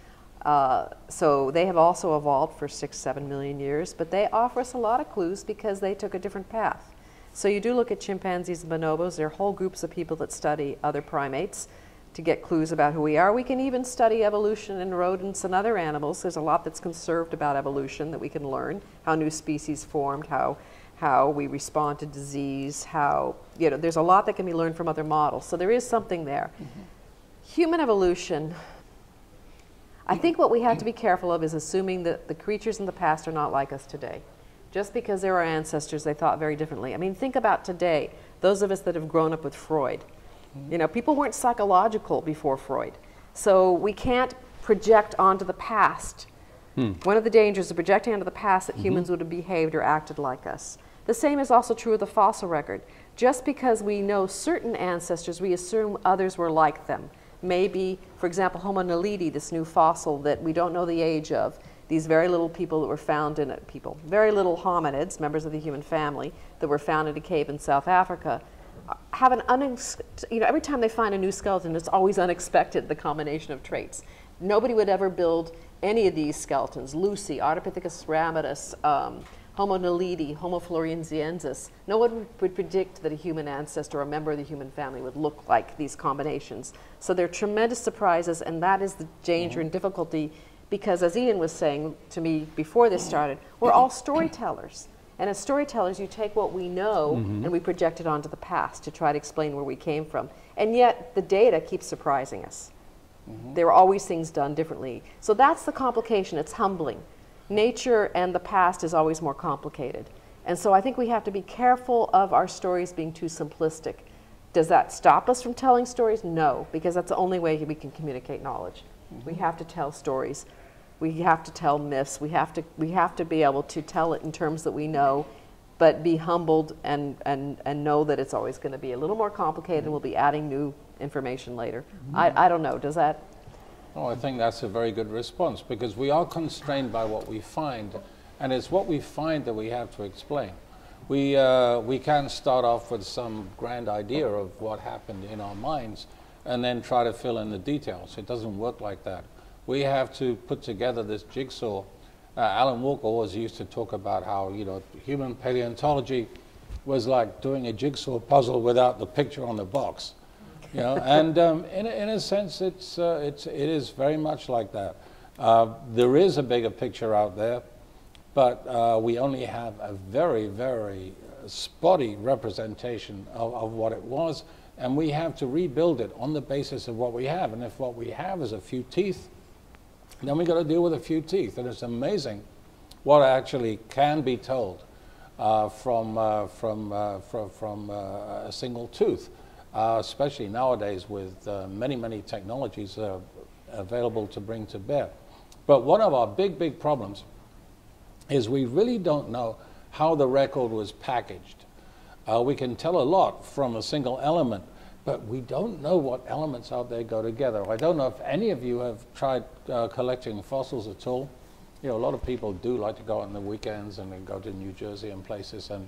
Uh, so they have also evolved for six, seven million years, but they offer us a lot of clues because they took a different path. So you do look at chimpanzees and bonobos. There are whole groups of people that study other primates to get clues about who we are. We can even study evolution in rodents and other animals. There's a lot that's conserved about evolution that we can learn, how new species formed, how, how we respond to disease, how, you know, there's a lot that can be learned from other models. So there is something there. Mm-hmm. Human evolution, I think what we have to be careful of is assuming that the creatures in the past are not like us today. Just because they're our ancestors, they thought very differently. I mean, think about today, those of us that have grown up with Freud. Mm-hmm. You know, people weren't psychological before Freud. So we can't project onto the past. Hmm. One of the dangers of projecting onto the past that mm-hmm. humans would have behaved or acted like us. The same is also true of the fossil record. Just because we know certain ancestors, we assume others were like them. Maybe, for example, Homo naledi, this new fossil that we don't know the age of, these very little people that were found in it, people, very little hominids, members of the human family, that were found in a cave in South Africa, have an unex- you know, every time they find a new skeleton, it's always unexpected, the combination of traits. Nobody would ever build any of these skeletons, Lucy, Ardipithecus ramidus, um, Homo naledi, Homo floresiensis. No one would- would predict that a human ancestor or a member of the human family would look like these combinations. So they're tremendous surprises, and that is the danger and difficulty because, as Ian was saying to me before this started, we're all storytellers. And as storytellers, you take what we know mm-hmm. and we project it onto the past to try to explain where we came from. And yet, the data keeps surprising us. Mm-hmm. There are always things done differently. So that's the complication. It's humbling. Nature and the past is always more complicated. And so I think we have to be careful of our stories being too simplistic. Does that stop us from telling stories? No, because that's the only way we can communicate knowledge. We mm-hmm. have to tell stories. We have to tell myths. We have to, we have to be able to tell it in terms that we know, but be humbled and, and, and know that it's always going to be a little more complicated and mm-hmm. we'll be adding new information later. Mm-hmm. I, I don't know. Does that? Oh, I think that's a very good response because we are constrained by what we find, and it's what we find that we have to explain. We, uh, we can start off with some grand idea of what happened in our minds and then try to fill in the details. It doesn't work like that. We have to put together this jigsaw. Uh, Alan Walker always used to talk about how, you know, human paleontology was like doing a jigsaw puzzle without the picture on the box know, and um, in, a, in a sense, it's, uh, it's, it is very much like that. Uh, there is a bigger picture out there, but uh, we only have a very, very spotty representation of, of what it was, and we have to rebuild it on the basis of what we have. And if what we have is a few teeth, then we've got to deal with a few teeth. And it's amazing what actually can be told uh, from, uh, from, uh, from, from uh, a single tooth, uh, especially nowadays with uh, many, many technologies uh, available to bring to bear. But one of our big, big problems is we really don't know how the record was packaged. Uh, we can tell a lot from a single element, but we don't know what elements out there go together. I don't know if any of you have tried uh, collecting fossils at all. You know, a lot of people do like to go on the weekends and go to New Jersey and places and,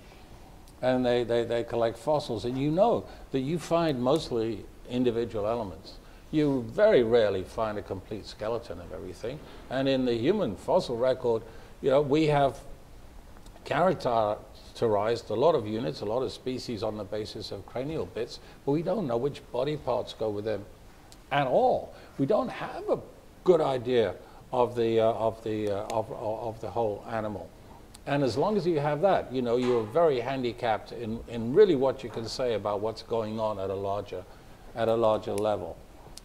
and they, they, they collect fossils. And you know that you find mostly individual elements. You very rarely find a complete skeleton of everything. And in the human fossil record, you know, we have characterized a lot of units, a lot of species on the basis of cranial bits, but we don't know which body parts go with them at all. We don't have a good idea of the, uh, of the, uh, of, of the whole animal. And as long as you have that, you know, you're very handicapped in, in really what you can say about what's going on at a larger, at a larger level.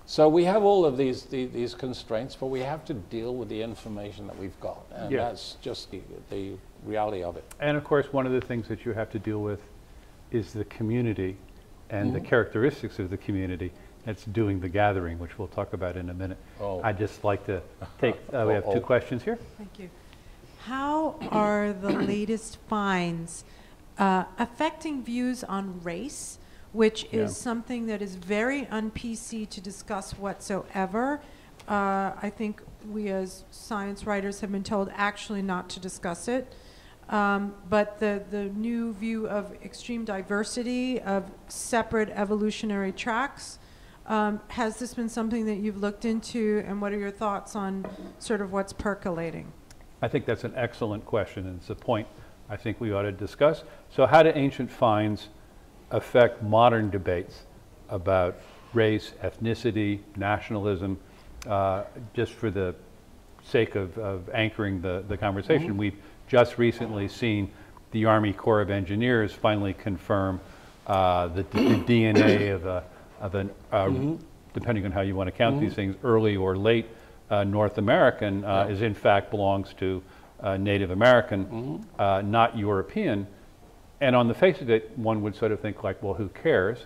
So we have all of these, the- these constraints, but we have to deal with the information that we've got. And Yeah. that's just the, the reality of it. And of course, one of the things that you have to deal with is the community and the characteristics of the community that's doing the gathering, which we'll talk about in a minute. Oh. I'd just like to take, uh, we have Uh-oh. two questions here. Thank you. How are the latest finds uh, affecting views on race, which Yeah. is something that is very un-PC to discuss whatsoever? Uh, I think we as science writers have been told actually not to discuss it. Um, but the, the new view of extreme diversity, of separate evolutionary tracks, um, has this been something that you've looked into, and what are your thoughts on sort of what's percolating? I think that's an excellent question, and it's a point I think we ought to discuss. So how do ancient finds affect modern debates about race, ethnicity, nationalism, uh, just for the sake of, of anchoring the, the conversation? We've just recently seen the Army Corps of Engineers finally confirm uh, the, the DNA of a, of an, uh, depending on how you want to count these things, early or late North American, uh, is in fact belongs to uh, Native American, uh, not European. And on the face of it, one would sort of think like, well, who cares?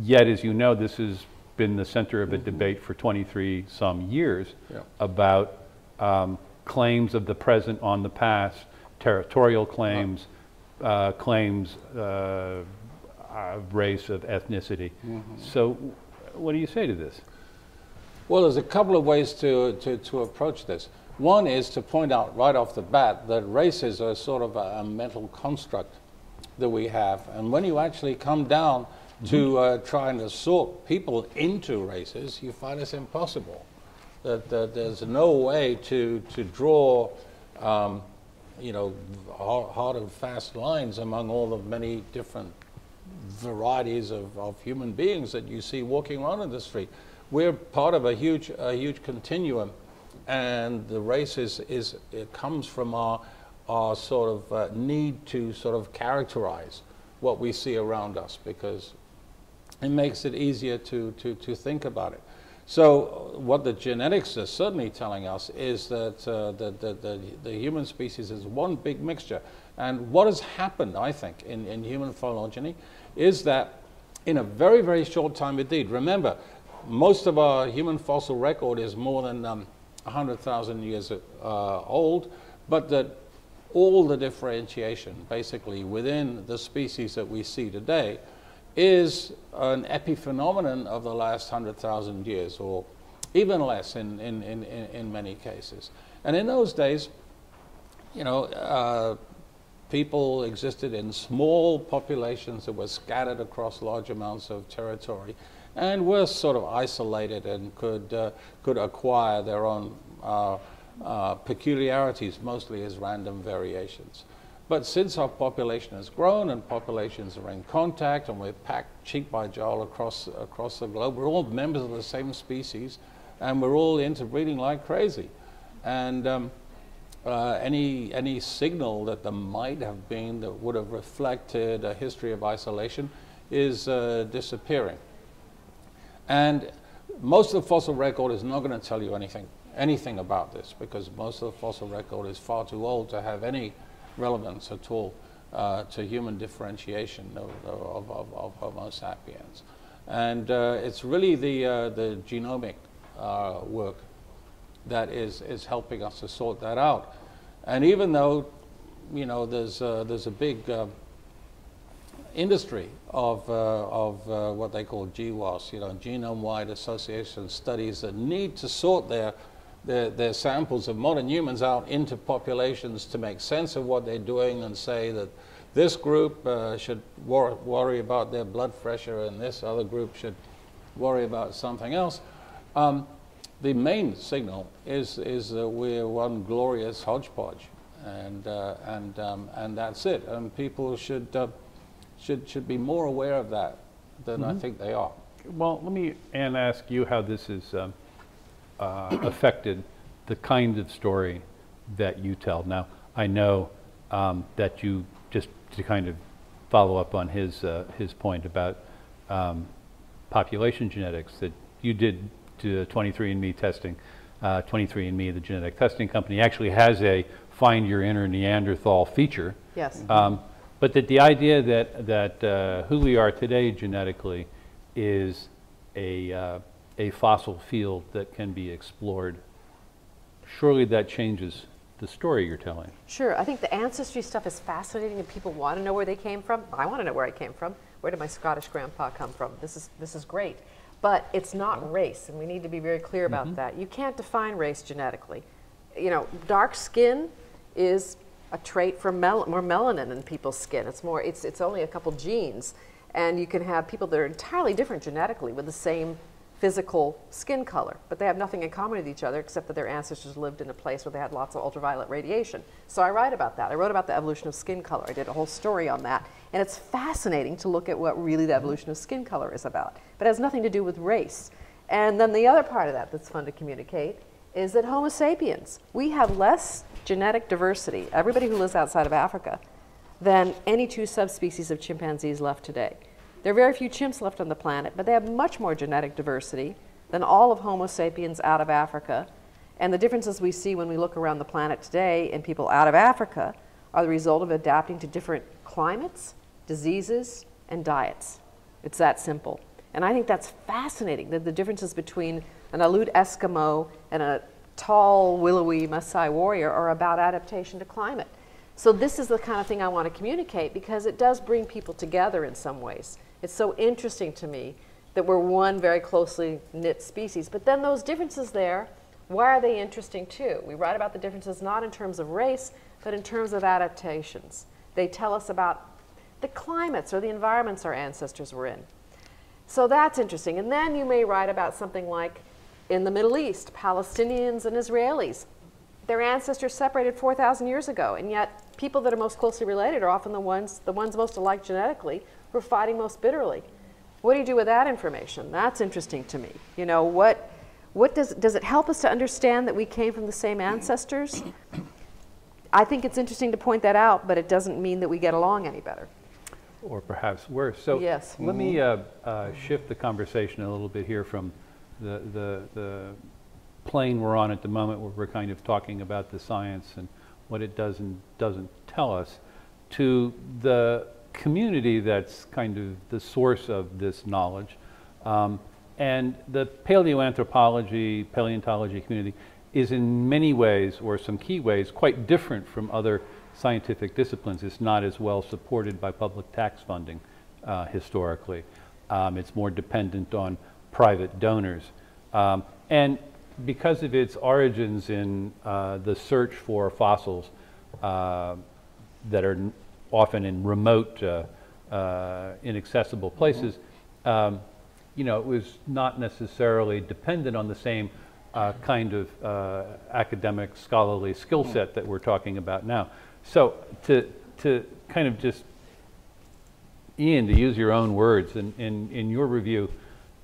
Yet, as you know, this has been the center of a debate for 23 some years Yeah. about um, claims of the present on the past, territorial claims, uh, claims uh, of race, of ethnicity. So, what do you say to this? Well, there's a couple of ways to, to, to approach this. One is to point out right off the bat that races are sort of a, a mental construct that we have. And when you actually come down to uh, trying to sort people into races, you find it's impossible. That, that there's no way to, to draw, um, you know, hard, hard and fast lines among all the many different varieties of, of human beings that you see walking around in the street. We're part of a huge, a huge continuum, and the race is, is it comes from our, our sort of uh, need to sort of characterize what we see around us because it makes it easier to, to, to think about it. So uh, what the genetics are certainly telling us is that uh, the, the, the, the human species is one big mixture. And what has happened, I think, in, in human phylogeny is that in a very, very short time indeed, remember, most of our human fossil record is more than um, 100,000 years uh, old, but that all the differentiation basically within the species that we see today is an epiphenomenon of the last 100,000 years, or even less in, in, in, in many cases. And in those days, you know, uh, people existed in small populations that were scattered across large amounts of territory and were sort of isolated and could, uh, could acquire their own uh, uh, peculiarities, mostly as random variations. But since our population has grown and populations are in contact and we're packed cheek by jowl across, across the globe, we're all members of the same species and we're all interbreeding like crazy. And um, uh, any, any signal that there might have been that would have reflected a history of isolation is uh, disappearing. And most of the fossil record is not going to tell you anything, anything about this because most of the fossil record is far too old to have any relevance at all uh, to human differentiation of, of, of, of Homo sapiens. And uh, it's really the, uh, the genomic uh, work that is, is helping us to sort that out. And even though, you know, there's, there's a big uh, industry of, uh, of uh, what they call GWAS, you know, genome-wide association studies that need to sort their, their, their samples of modern humans out into populations to make sense of what they're doing and say that this group uh, should wor worry about their blood pressure and this other group should worry about something else. Um, the main signal is, is that we're one glorious hodgepodge, and, uh, and, um, and that's it. And people should, uh, should, should be more aware of that than I think they are. Well, let me, Ann, ask you how this has um, uh, affected the kind of story that you tell. Now, I know um, that you, just to kind of follow up on his, uh, his point about um, population genetics, that you did to 23andMe testing. Uh, 23andMe, the genetic testing company, actually has a find your inner Neanderthal feature. Yes. Um, but that the idea that, that uh, who we are today genetically is a, uh, a fossil field that can be explored, surely that changes the story you're telling. Sure, I think the ancestry stuff is fascinating and people want to know where they came from. I want to know where I came from. Where did my Scottish grandpa come from? This is, this is great. But it's not race, and we need to be very clear about that. You can't define race genetically. You know, dark skin is a trait for mel- more melanin in people's skin. It's more, it's, it's only a couple genes. And you can have people that are entirely different genetically with the same physical skin color, but they have nothing in common with each other except that their ancestors lived in a place where they had lots of ultraviolet radiation. So I write about that. I wrote about the evolution of skin color. I did a whole story on that. And it's fascinating to look at what really the evolution of skin color is about. But it has nothing to do with race. And then the other part of that that's fun to communicate is that Homo sapiens, we have less genetic diversity, everybody who lives outside of Africa, than any two subspecies of chimpanzees left today. There are very few chimps left on the planet, but they have much more genetic diversity than all of Homo sapiens out of Africa. And the differences we see when we look around the planet today in people out of Africa are the result of adapting to different climates, diseases, and diets. It's that simple. And I think that's fascinating that the differences between an Aleut Eskimo and a tall, willowy Maasai warrior are about adaptation to climate. So this is the kind of thing I want to communicate because it does bring people together in some ways. It's so interesting to me that we're one very closely knit species. But then those differences there, why are they interesting too? We write about the differences not in terms of race, but in terms of adaptations. They tell us about the climates or the environments our ancestors were in. So that's interesting. And then you may write about something like in the Middle East, Palestinians and Israelis. Their ancestors separated 4,000 years ago, and yet people that are most closely related are often the ones, the ones most alike genetically, who are fighting most bitterly. What do you do with that information? That's interesting to me. You know, what, what does, does it help us to understand that we came from the same ancestors? I think it's interesting to point that out, but it doesn't mean that we get along any better. Or perhaps worse. So Yes. let me uh, uh, shift the conversation a little bit here from the, the, the plane we're on at the moment where we're kind of talking about the science and what it does and doesn't tell us to the community that's kind of the source of this knowledge. Um, and the paleoanthropology, paleontology community is in many ways, or some key ways, quite different from other scientific disciplines. It's not as well supported by public tax funding uh, historically. Um, it's more dependent on private donors. Um, and because of its origins in uh, the search for fossils uh, that are n- often in remote, uh, uh, inaccessible places, um, you know, it was not necessarily dependent on the same uh, kind of uh, academic scholarly skill set that we're talking about now. So to, to kind of just, Ian, to use your own words, in, in, in your review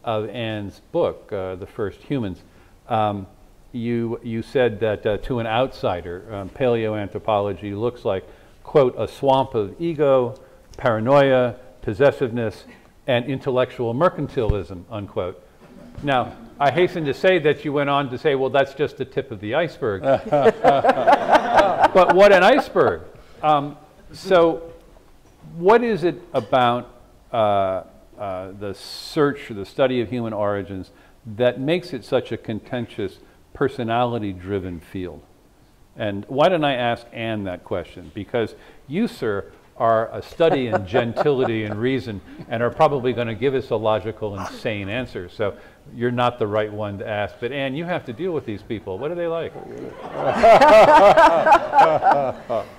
of Ann's book, uh, The First Humans, um, you, you said that uh, to an outsider, um, paleoanthropology looks like, quote, a swamp of ego, paranoia, possessiveness, and intellectual mercantilism, unquote. Now, I hasten to say that you went on to say, well, that's just the tip of the iceberg. but what an iceberg. Um, so, what is it about uh, uh, the search or the study of human origins that makes it such a contentious, personality driven field? And why don't I ask Ann that question? Because you, sir, are a study in gentility and reason and are probably going to give us a logical and sane answer. So you're not the right one to ask. But Ann, you have to deal with these people. What are they like?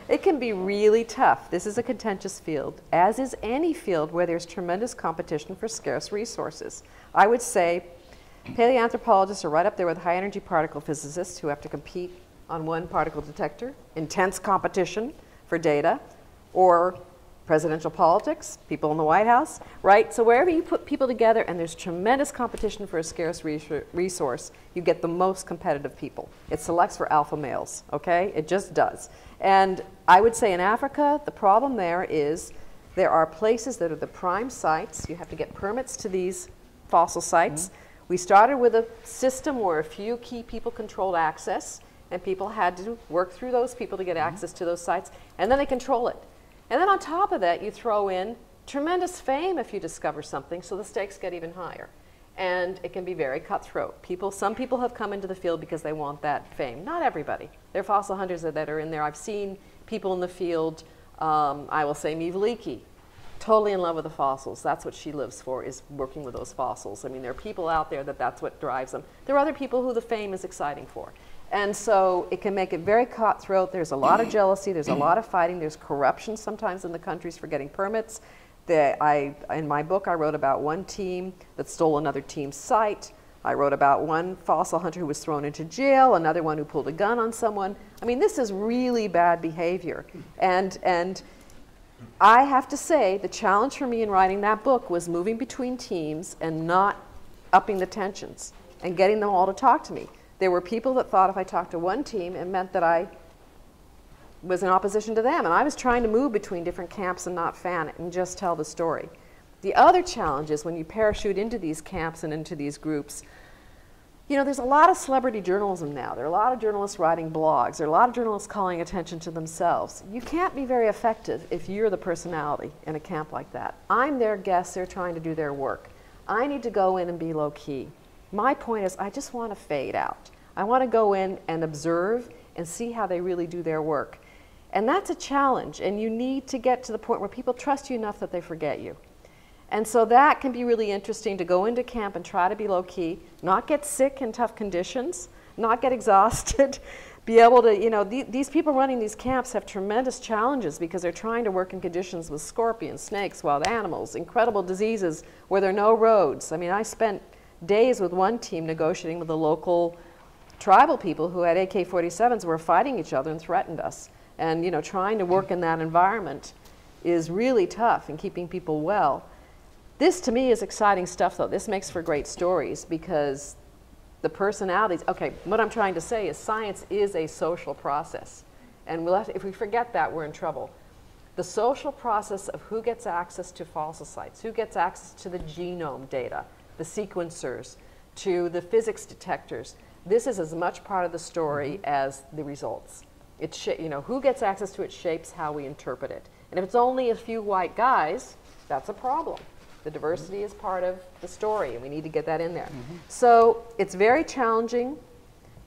It can be really tough. This is a contentious field, as is any field where there's tremendous competition for scarce resources. I would say paleoanthropologists are right up there with high energy particle physicists who have to compete on one particle detector, intense competition for data, or presidential politics, people in the White House, right? So wherever you put people together and there's tremendous competition for a scarce resource, you get the most competitive people. It selects for alpha males, okay? It just does. And I would say in Africa, the problem there is there are places that are the prime sites. You have to get permits to these fossil sites. Mm-hmm. We started with a system where a few key people controlled access, and people had to work through those people to get mm-hmm. access to those sites, and then they control it. And then on top of that, you throw in tremendous fame if you discover something, so the stakes get even higher. And it can be very cutthroat. People, some people have come into the field because they want that fame. Not everybody. There are fossil hunters that are in there. I've seen people in the field. Um, I will say Meave Leakey, totally in love with the fossils. That's what she lives for, is working with those fossils. I mean, there are people out there that that's what drives them. There are other people who the fame is exciting for. And so it can make it very cutthroat. There's a lot of jealousy. There's a lot of fighting. There's corruption sometimes in the countries for getting permits. The, I, in my book, I wrote about one team that stole another team's site. I wrote about one fossil hunter who was thrown into jail, another one who pulled a gun on someone. I mean, this is really bad behavior. And, and I have to say, the challenge for me in writing that book was moving between teams and not upping the tensions and getting them all to talk to me. There were people that thought if I talked to one team, it meant that I was in opposition to them. And I was trying to move between different camps and not fan it and just tell the story. The other challenge is when you parachute into these camps and into these groups, you know, there's a lot of celebrity journalism now. There are a lot of journalists writing blogs. There are a lot of journalists calling attention to themselves. You can't be very effective if you're the personality in a camp like that. I'm their guest. They're trying to do their work. I need to go in and be low key. My point is, I just want to fade out. I want to go in and observe and see how they really do their work. And that's a challenge, and you need to get to the point where people trust you enough that they forget you. And so that can be really interesting to go into camp and try to be low key, not get sick in tough conditions, not get exhausted, be able to, you know, the, these people running these camps have tremendous challenges because they're trying to work in conditions with scorpions, snakes, wild animals, incredible diseases where there are no roads. I mean, I spent days with one team negotiating with the local tribal people who had AK-47s were fighting each other and threatened us. And, you know, trying to work in that environment is really tough in keeping people well. This to me is exciting stuff though. This makes for great stories because the personalities, okay, what I'm trying to say is science is a social process. And we'll to, if we forget that, we're in trouble. The social process of who gets access to falsifieds, who gets access to the genome data, the sequencers, to the physics detectors, this is as much part of the story as the results. It you know, who gets access to it shapes how we interpret it. And if it's only a few white guys, that's a problem. The diversity is part of the story, and we need to get that in there. Mm -hmm. So it's very challenging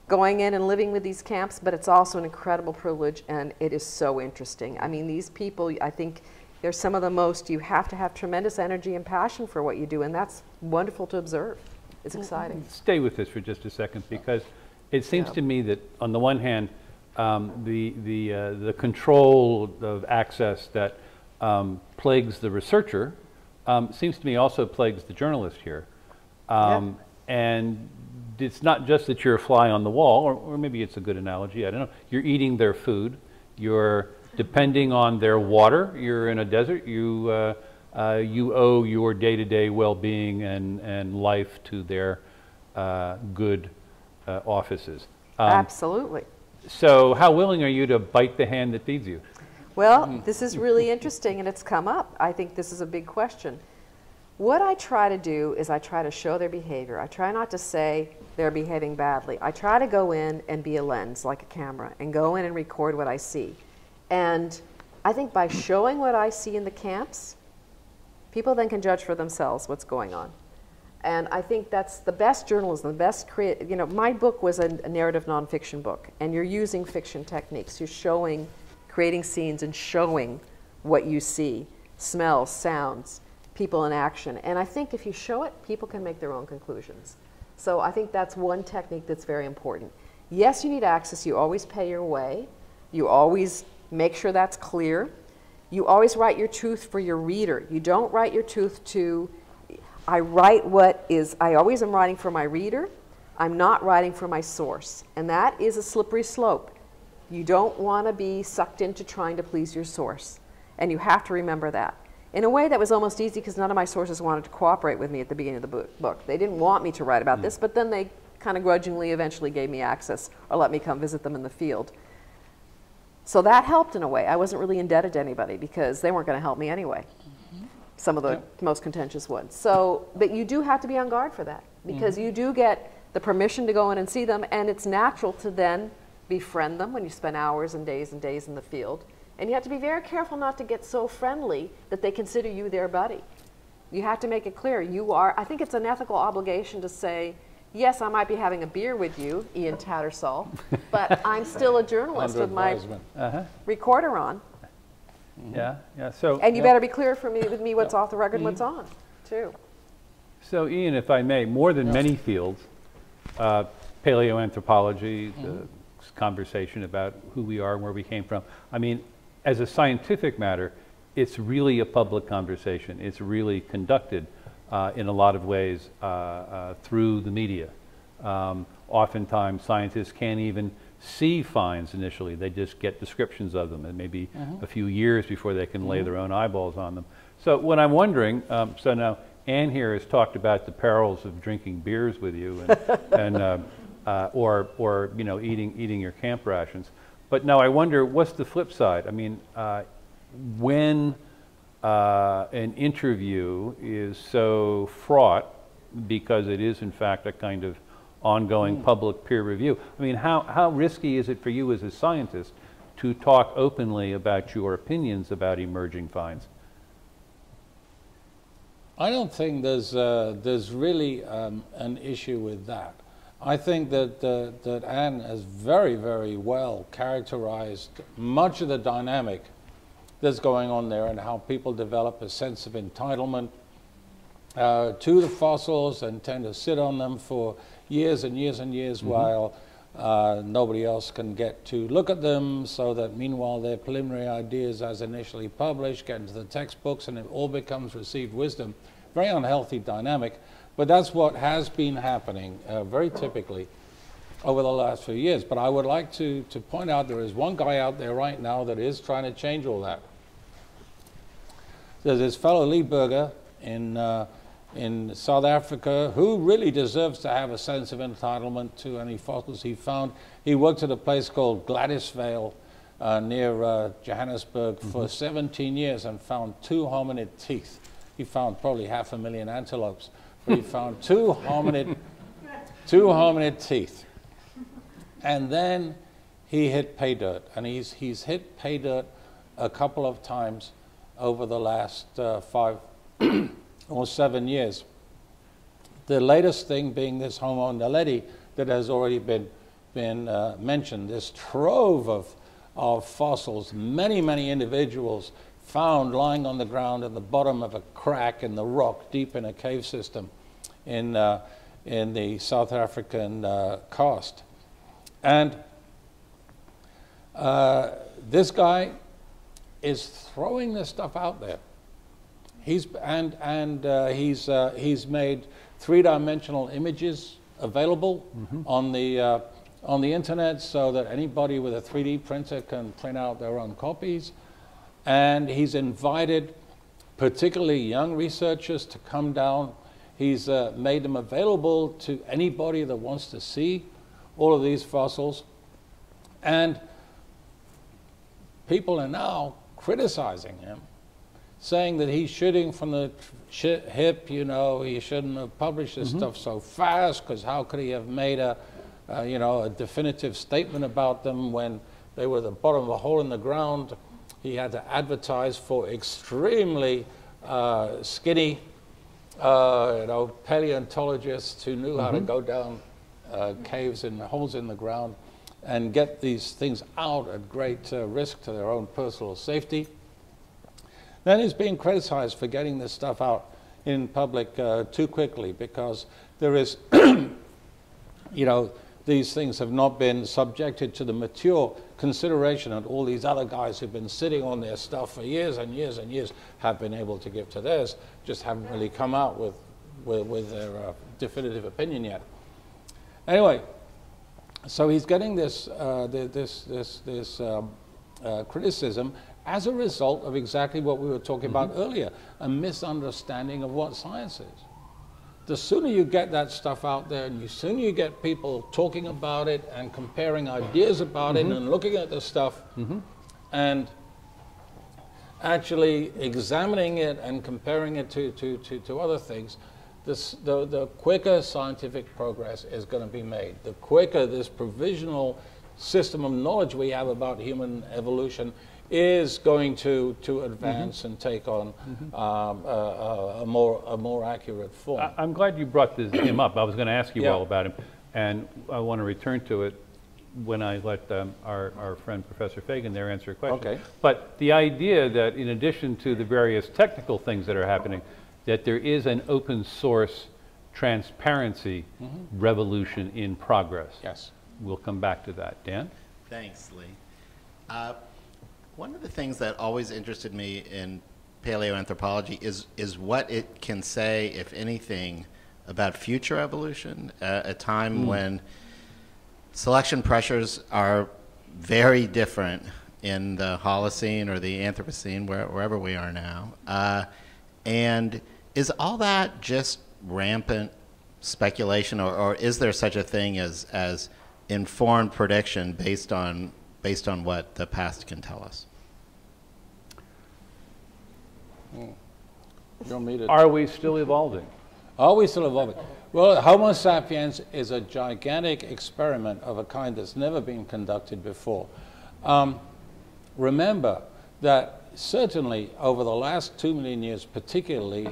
going in and living with these camps, but it's also an incredible privilege, and it is so interesting. I mean, these people, I think they're some of the most, you have to have tremendous energy and passion for what you do, and that's wonderful to observe. It's exciting. Stay with this for just a second, because it seems yeah. to me that on the one hand, um, the, the, uh, the control of access that um, plagues the researcher um, seems to me also plagues the journalist here. Um, yeah. And it's not just that you're a fly on the wall, or, or, maybe it's a good analogy, I don't know. You're eating their food, you're depending on their water, you're in a desert, you, uh, uh, you owe your day to day well being and, and life to their uh, good uh, offices. Um, Absolutely. So, how willing are you to bite the hand that feeds you? Well, mm. this is really interesting and it's come up. I think this is a big question. What I try to do is I try to show their behavior. I try not to say they're behaving badly. I try to go in and be a lens, like a camera, and go in and record what I see. And I think by showing what I see in the camps, people then can judge for themselves what's going on. And I think that's the best journalism, the best create. You know, my book was a, a narrative nonfiction book, and you're using fiction techniques. You're showing creating scenes and showing what you see smells, sounds, people in action. And I think if you show it, people can make their own conclusions. So I think that's one technique that's very important. Yes, you need access. You always pay your way. You always make sure that's clear. You always write your truth for your reader. You don't write your truth to, I write what is, I always am writing for my reader. I'm not writing for my source. And that is a slippery slope. You don't want to be sucked into trying to please your source. And you have to remember that. In a way that was almost easy because none of my sources wanted to cooperate with me at the beginning of the book. They didn't want me to write about mm. this, but then they kind of grudgingly eventually gave me access or let me come visit them in the field. So that helped in a way. I wasn't really indebted to anybody because they weren't going to help me anyway. Mm -hmm. Some of the yeah. most contentious ones. So, but you do have to be on guard for that because mm -hmm. you do get the permission to go in and see them, and it's natural to then befriend them when you spend hours and days and days in the field. And you have to be very careful not to get so friendly that they consider you their buddy. You have to make it clear you are, I think it's an ethical obligation to say, yes, I might be having a beer with you, Ian Tattersall, but I'm still a journalist with my uh -huh. recorder on. Yeah, yeah. So and you better be clear for me with me what's off the record, mm -hmm. what's on, too. So, Ian, if I may, more than many fields, uh, paleoanthropology, mm -hmm. the mm-hmm conversation about who we are and where we came from. I mean, as a scientific matter, it's really a public conversation. It's really conducted uh, in a lot of ways uh, uh, through the media. Um, oftentimes, scientists can't even see finds initially. They just get descriptions of them, and maybe mm -hmm. a few years before they can lay mm -hmm. their own eyeballs on them. So, what I'm wondering, um, so now Ann here has talked about the perils of drinking beers with you and, and uh, uh, or, or you know, eating, eating your camp rations. But now I wonder, what's the flip side? I mean, uh, when uh, an interview is so fraught, because it is in fact a kind of ongoing public peer review, I mean, how, how risky is it for you as a scientist to talk openly about your opinions about emerging finds? I don't think there's, uh, there's really um, an issue with that. I think that, uh, that Ann has very, very well characterized much of the dynamic that's going on there and how people develop a sense of entitlement uh, to the fossils and tend to sit on them for years and years and years while uh, nobody else can get to look at them so that meanwhile their preliminary ideas as initially published get into the textbooks and it all becomes received wisdom. Very unhealthy dynamic, but that's what has been happening uh, very typically over the last few years. But I would like to, to point out there is one guy out there right now that is trying to change all that. There's this fellow Lee Berger in, uh, in South Africa who really deserves to have a sense of entitlement to any fossils he found. He worked at a place called Gladysvale uh, near uh, Johannesburg for 17 years and found two hominid teeth. He found probably half a million antelopes, but he found two hominid, two hominid teeth. And then he hit pay dirt, and he's, he's hit pay dirt a couple of times over the last uh, five or seven years. The latest thing being this Homo naledi that has already been, been uh, mentioned, this trove of, of fossils, many, many individuals found lying on the ground at the bottom of a crack in the rock deep in a cave system in, uh, in the South African uh, coast. And uh, this guy is throwing this stuff out there. He's, and and uh, he's, uh, he's made three dimensional images available on, the, uh, on the internet so that anybody with a 3D printer can print out their own copies. And he's invited particularly young researchers to come down. He's uh, made them available to anybody that wants to see all of these fossils. And people are now criticizing him, saying that he's shooting from the sh- hip, you know, he shouldn't have published this stuff so fast, because how could he have made a, uh, you know, a definitive statement about them when they were at the bottom of a hole in the ground? He had to advertise for extremely uh, skinny, uh, you know, paleontologists who knew how to go down uh, caves and holes in the ground and get these things out at great uh, risk to their own personal safety. Then he's being criticized for getting this stuff out in public uh, too quickly because there is, you know, these things have not been subjected to the mature consideration that all these other guys who've been sitting on their stuff for years and years and years have been able to give to theirs, just haven't really come out with, with, with their uh, definitive opinion yet. Anyway, so he's getting this, uh, this, this, this um, uh, criticism as a result of exactly what we were talking about earlier a misunderstanding of what science is. The sooner you get that stuff out there and the sooner you get people talking about it and comparing ideas about it and looking at the stuff and actually examining it and comparing it to, to, to, to other things, this, the, the quicker scientific progress is going to be made. The quicker this provisional system of knowledge we have about human evolution is going to, to advance and take on um, a, a, a more, a more accurate form. I- I'm glad you brought this, him up. I was going to ask you Yeah. all about him, and I want to return to it when I let um, our, our friend Professor Fagin there answer a question. Okay. But the idea that in addition to the various technical things that are happening, that there is an open source transparency revolution in progress. yes. We'll come back to that. Dan? Thanks, Lee. Uh, one of the things that always interested me in paleoanthropology is, is what it can say, if anything, about future evolution at a time when selection pressures are very different in the Holocene or the Anthropocene, where, wherever we are now. Uh, and is all that just rampant speculation, or, or is there such a thing as, as informed prediction based on based on what the past can tell us. You want me to- Are we still evolving? Are we still evolving? Well, Homo sapiens is a gigantic experiment of a kind that's never been conducted before. Um, remember that certainly over the last two million years, particularly,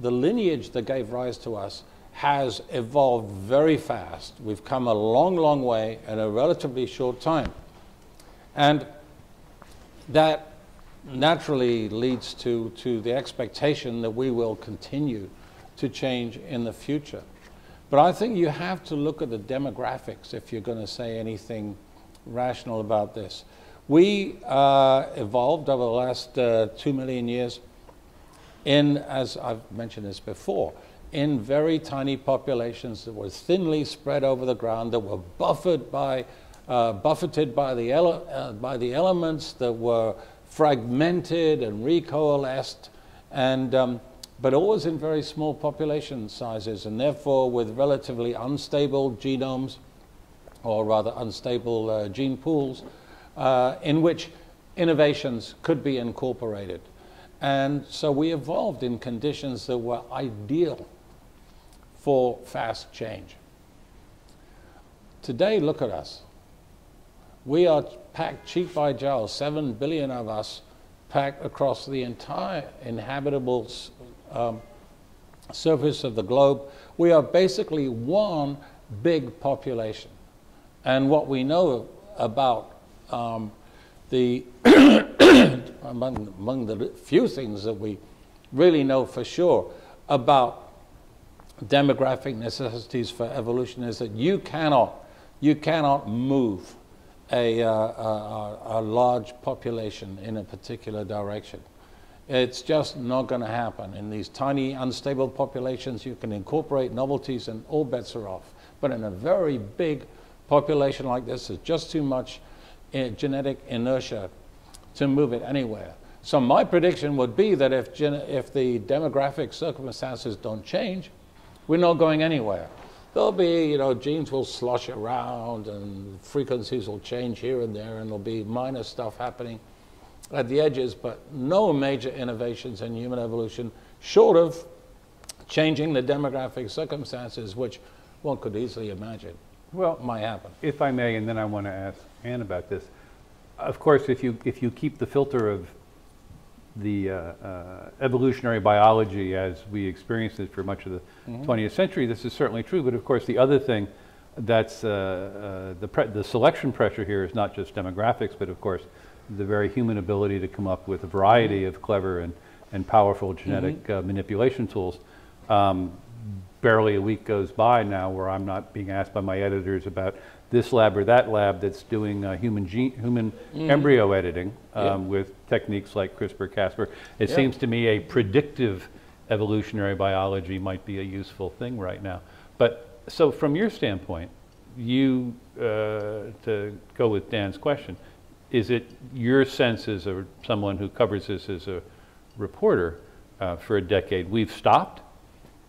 the lineage that gave rise to us has evolved very fast. We've come a long, long way in a relatively short time. And that naturally leads to, to the expectation that we will continue to change in the future. But I think you have to look at the demographics if you're going to say anything rational about this. We uh, evolved over the last uh, two million years in, as I've mentioned this before, in very tiny populations that were thinly spread over the ground, that were buffered by, uh, buffeted by the, uh, by the elements, that were fragmented and recoalesced, and, um, but always in very small population sizes, and therefore with relatively unstable genomes, or rather unstable uh, gene pools, uh, in which innovations could be incorporated. And so we evolved in conditions that were ideal for fast change. Today, look at us. We are packed cheek by jowl, seven billion of us packed across the entire inhabitable um, surface of the globe. We are basically one big population. And what we know about um, the, among, among the few things that we really know for sure about demographic necessities for evolution is that you cannot, you cannot move a, uh, a, a large population in a particular direction. It's just not going to happen. In these tiny, unstable populations, you can incorporate novelties and all bets are off. But in a very big population like this, there's just too much uh, genetic inertia to move it anywhere. So my prediction would be that if, if the demographic circumstances don't change, we're not going anywhere. There'll be, you know, genes will slosh around and frequencies will change here and there, and there'll be minor stuff happening at the edges, but no major innovations in human evolution, short of changing the demographic circumstances, which one could easily imagine Well, might happen. if I may, and then I want to ask Ann about this. Of course, if you, if you keep the filter of the uh, uh, evolutionary biology as we experienced it for much of the 20th century, this is certainly true. But of course, the other thing that's uh, uh, the, pre- the selection pressure here is not just demographics, but of course, the very human ability to come up with a variety of clever and, and powerful genetic uh, manipulation tools. Um, barely a week goes by now where I'm not being asked by my editors about this lab or that lab that's doing uh, human gene, human embryo editing um, Yeah. with techniques like CRISPR-Cas9. It Yeah. seems to me a predictive evolutionary biology might be a useful thing right now. But so from your standpoint, you uh, to go with Dan's question, is it your sense as a, someone who covers this as a reporter uh, for a decade, we've stopped?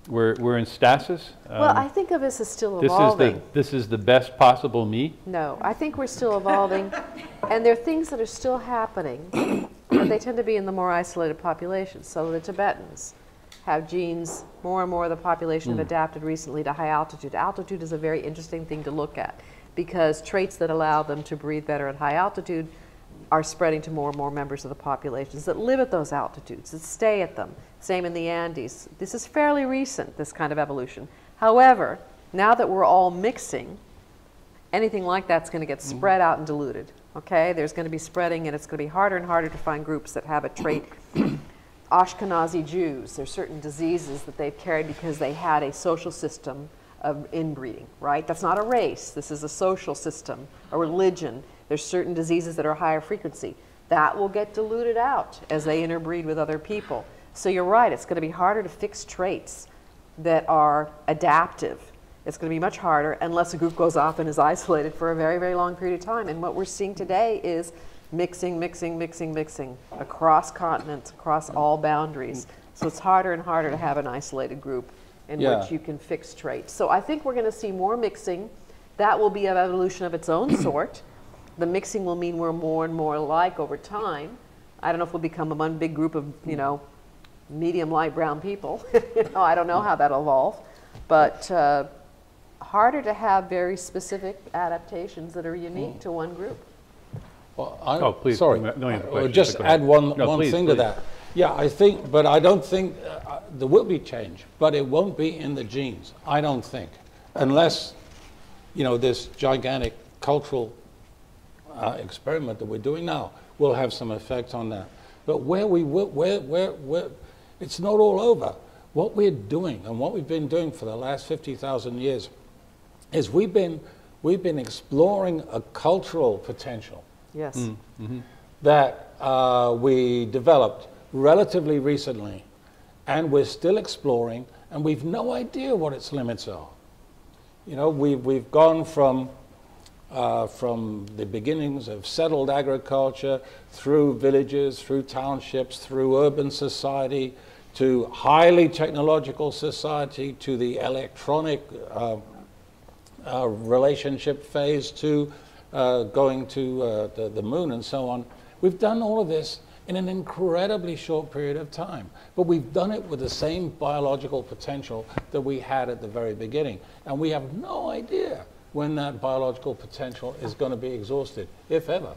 We're, we're in stasis? Well, Um, I think of us as still this is evolving. the this is the best possible me. No, I think we're still evolving, and there are things that are still happening, but they tend to be in the more isolated populations. So the Tibetans have genes, more and more of the population have adapted recently to high altitude. Altitude is a very interesting thing to look at because traits that allow them to breathe better at high altitude are spreading to more and more members of the populations that live at those altitudes, that stay at them. Same in the Andes. This is fairly recent, this kind of evolution. However, now that we're all mixing, anything like that's going to get mm-hmm. spread out and diluted. Okay, there's going to be spreading, and it's going to be harder and harder to find groups that have a trait. Ashkenazi Jews, there's certain diseases that they've carried because they had a social system of inbreeding, right? That's not a race. This is a social system, a religion. There's certain diseases that are higher frequency. That will get diluted out as they interbreed with other people. So you're right, it's going to be harder to fix traits that are adaptive. It's going to be much harder unless a group goes off and is isolated for a very, very long period of time. And what we're seeing today is mixing, mixing, mixing, mixing across continents, across all boundaries. So it's harder and harder to have an isolated group in Yeah. which you can fix traits. So I think we're going to see more mixing. That will be an evolution of its own sort. the mixing will mean we're more and more alike over time. I don't know if we'll become one big group of, you know, medium light brown people. you know, I don't know how that'll evolve. But uh, harder to have very specific adaptations that are unique to one group. Well, I, Oh, please, sorry, no, no, you have a Uh, question, just but go ahead. add one, No, one please, thing to that. Yeah, I think, but I don't think, uh, there will be change, but it won't be in the genes, I don't think, unless, you know, this gigantic cultural uh, experiment that we're doing now will have some effect on that. But where we will, where, where, where, it's not all over. What we're doing and what we've been doing for the last 50,000 years is we've been, we've been exploring a cultural potential Yes. that uh, we developed relatively recently, and we're still exploring, and we've no idea what its limits are. You know, we've, we've gone from, uh, from the beginnings of settled agriculture through villages, through townships, through urban society, to highly technological society, to the electronic uh, uh, relationship phase to uh, going to uh, the, the moon and so on. We've done all of this in an incredibly short period of time, but we've done it with the same biological potential that we had at the very beginning. And we have no idea when that biological potential is going to be exhausted, if ever.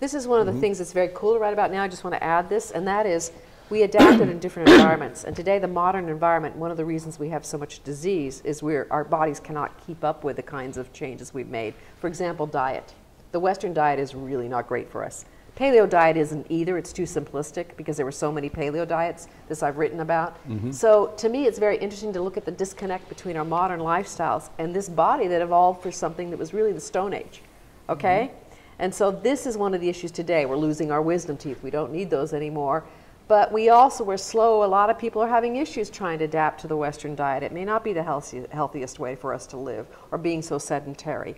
This is one of the things that's very cool to write about now. I just want to add this, and that is we adapted in different environments. And today, the modern environment, one of the reasons we have so much disease is we're, our bodies cannot keep up with the kinds of changes we've made. For example, diet. The Western diet is really not great for us. Paleo diet isn't either. It's too simplistic because there were so many paleo diets, this I've written about. Mm-hmm. So to me, it's very interesting to look at the disconnect between our modern lifestyles and this body that evolved for something that was really the Stone Age. Okay? Mm-hmm. And so this is one of the issues today. We're losing our wisdom teeth. We don't need those anymore. But we also were slow. A lot of people are having issues trying to adapt to the Western diet. It may not be the healthy, healthiest way for us to live or being so sedentary.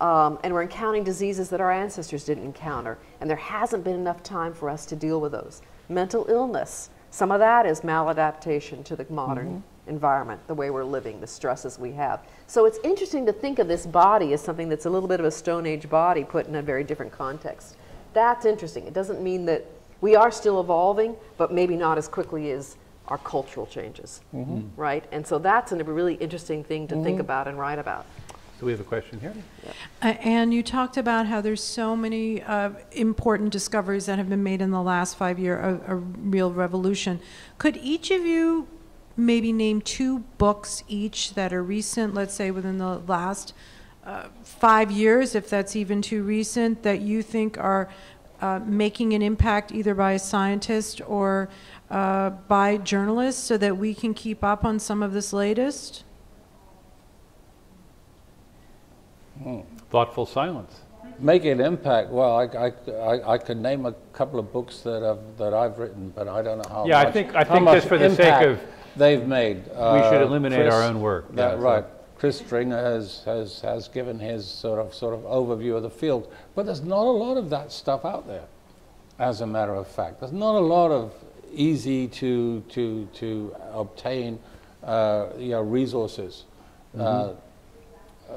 Um, and we're encountering diseases that our ancestors didn't encounter. And there hasn't been enough time for us to deal with those. Mental illness, some of that is maladaptation to the modern environment, the way we're living, the stresses we have. So it's interesting to think of this body as something that's a little bit of a Stone Age body put in a very different context. That's interesting. It doesn't mean that we are still evolving, but maybe not as quickly as our cultural changes, right? And so that's a really interesting thing to think about and write about. So we have a question here? Uh, and you talked about how there's so many uh, important discoveries that have been made in the last five year, a, a real revolution. Could each of you maybe name two books each that are recent, let's say within the last uh, five years, if that's even too recent, that you think are uh, making an impact either by a scientist or uh, by journalists so that we can keep up on some of this latest? Thoughtful silence. Make an impact. Well, I, I, I, I could name a couple of books that I've, that I've written, but I don't know how Yeah, I think- I think just for the sake of- they've made. We should Uh, eliminate Chris- our own work. That, Yeah, so- right. Chris Stringer has, has, has given his sort of, sort of overview of the field, but there's not a lot of that stuff out there, as a matter of fact. There's not a lot of easy to, to, to obtain uh, you know, resources uh,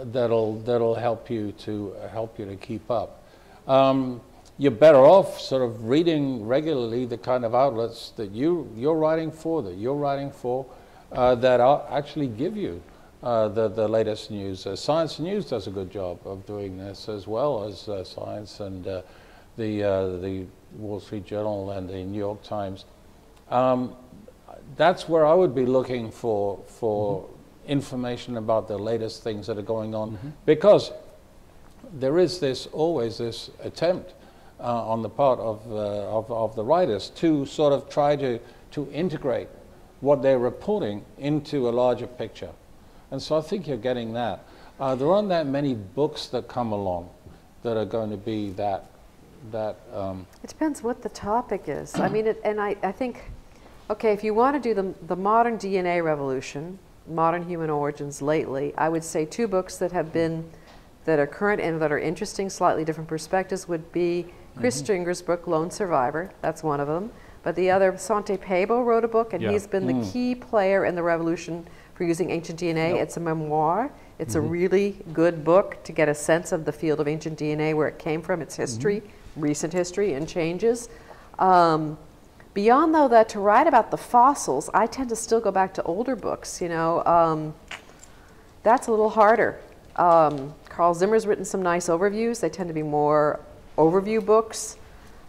that'll, that'll help you to help you to keep up. Um, you're better off sort of reading regularly the kind of outlets that you, you're writing for, that you're writing for, uh, that actually give you uh, the, the latest news. Uh, Science News does a good job of doing this as well as uh, Science and uh, the, uh, the Wall Street Journal and the New York Times. Um, that's where I would be looking for, for information about the latest things that are going on because there is this always this attempt uh, on the part of, uh, of, of the writers to sort of try to, to integrate what they're reporting into a larger picture. And so I think you're getting that. Uh, there aren't that many books that come along that are going to be that, that um, It depends what the topic is. I mean, it, and I, I think, okay, if you want to do the, the modern DNA revolution, modern human origins lately, I would say two books that have been, that are current and that are interesting, slightly different perspectives would be Chris Stringer's book, Lone Survivor. That's one of them. But the other, Svante Pääbo wrote a book, and Yeah. he's been the key player in the revolution for using ancient DNA. It's a memoir. It's a really good book to get a sense of the field of ancient DNA, where it came from, its history, recent history, and changes. Um, beyond though that, to write about the fossils, I tend to still go back to older books. You know, um, that's a little harder. Um, Carl Zimmer's written some nice overviews. They tend to be more overview books.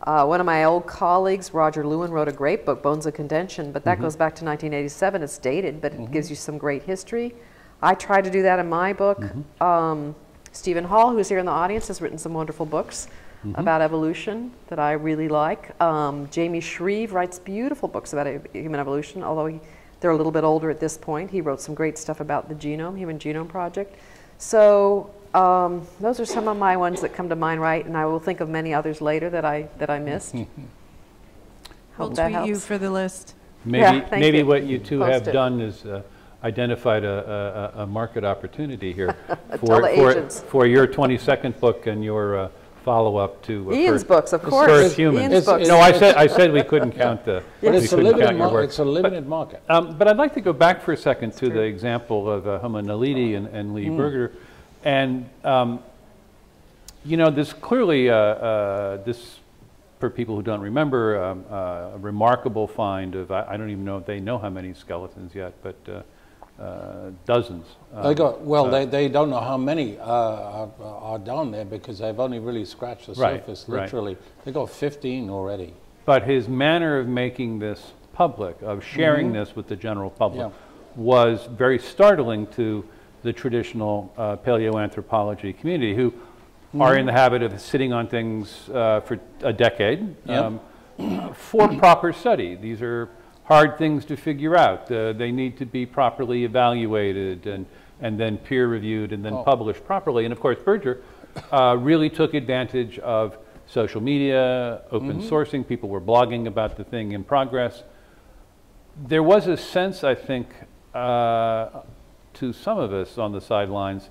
Uh, one of my old colleagues, Roger Lewin, wrote a great book, Bones of Contention, but that goes back to 1987. It's dated, but it gives you some great history. I try to do that in my book. Um, Stephen Hall, who's here in the audience, has written some wonderful books about evolution that I really like. Um, Jamie Shreeve writes beautiful books about human evolution, although he, they're a little bit older at this point. He wrote some great stuff about the genome, Human Genome Project. So um, those are some of my ones that come to mind, right? And I will think of many others later that I that I missed. We'll that tweet you for the list. Maybe, Yeah, thank maybe you. what you two Post have it. done is uh, identified a, a, a market opportunity here for, for, for your 22nd book and your uh, follow-up to. uh, Ian's First- books, of course. First Humans. Ian's books. No, I said, I said we couldn't count the, But we it's a couldn't limited, count your mar- work. it's a limited market. Um, but I'd like to go back for a second to the example of uh, Homo naledi and, and Lee Berger. And, um, you know, this clearly, uh, uh, this, for people who don't remember, um, uh, a remarkable find of, I, I don't even know if they know how many skeletons yet, but uh, uh, dozens. They Um, got, well, uh, they, they don't know how many uh, are, are down there because they've only really scratched the Right, surface, right. literally. They got 15 already. But his manner of making this public, of sharing this with the general public, Yeah. was very startling to the traditional uh, paleoanthropology community, who are in the habit of sitting on things uh, for a decade Yep. um, for proper study. These are hard things to figure out. Uh, they need to be properly evaluated and, and then peer reviewed and then Oh. published properly. And of course, Berger uh, really took advantage of social media, open sourcing. People were blogging about the thing in progress. There was a sense, I think, uh, to some of us on the sidelines,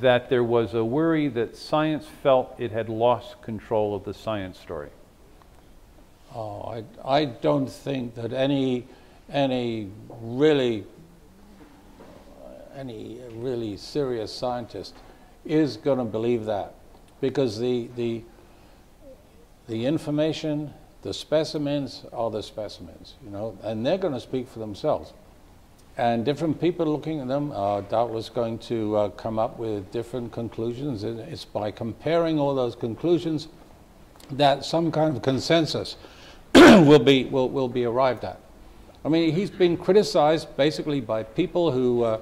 that there was a worry that science felt it had lost control of the science story. Oh, I, I don't think that any, any really, any really serious scientist is going to believe that because the, the, the information, the specimens are the specimens, you know, and they're going to speak for themselves. And different people looking at them are doubtless going to uh, come up with different conclusions. And it's by comparing all those conclusions that some kind of consensus will be will, will be arrived at. I mean, he's been criticized basically by people who uh,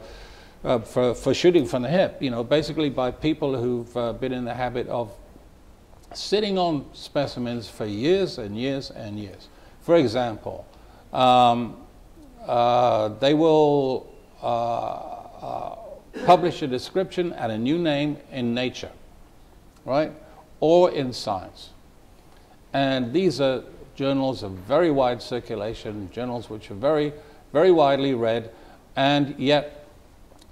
uh, for for shooting from the hip. You know, basically by people who've uh, been in the habit of sitting on specimens for years and years and years. For example, um, uh, they will uh, uh, publish a description and a new name in Nature, right, or in Science. And these are journals of very wide circulation, journals which are very, very widely read, and yet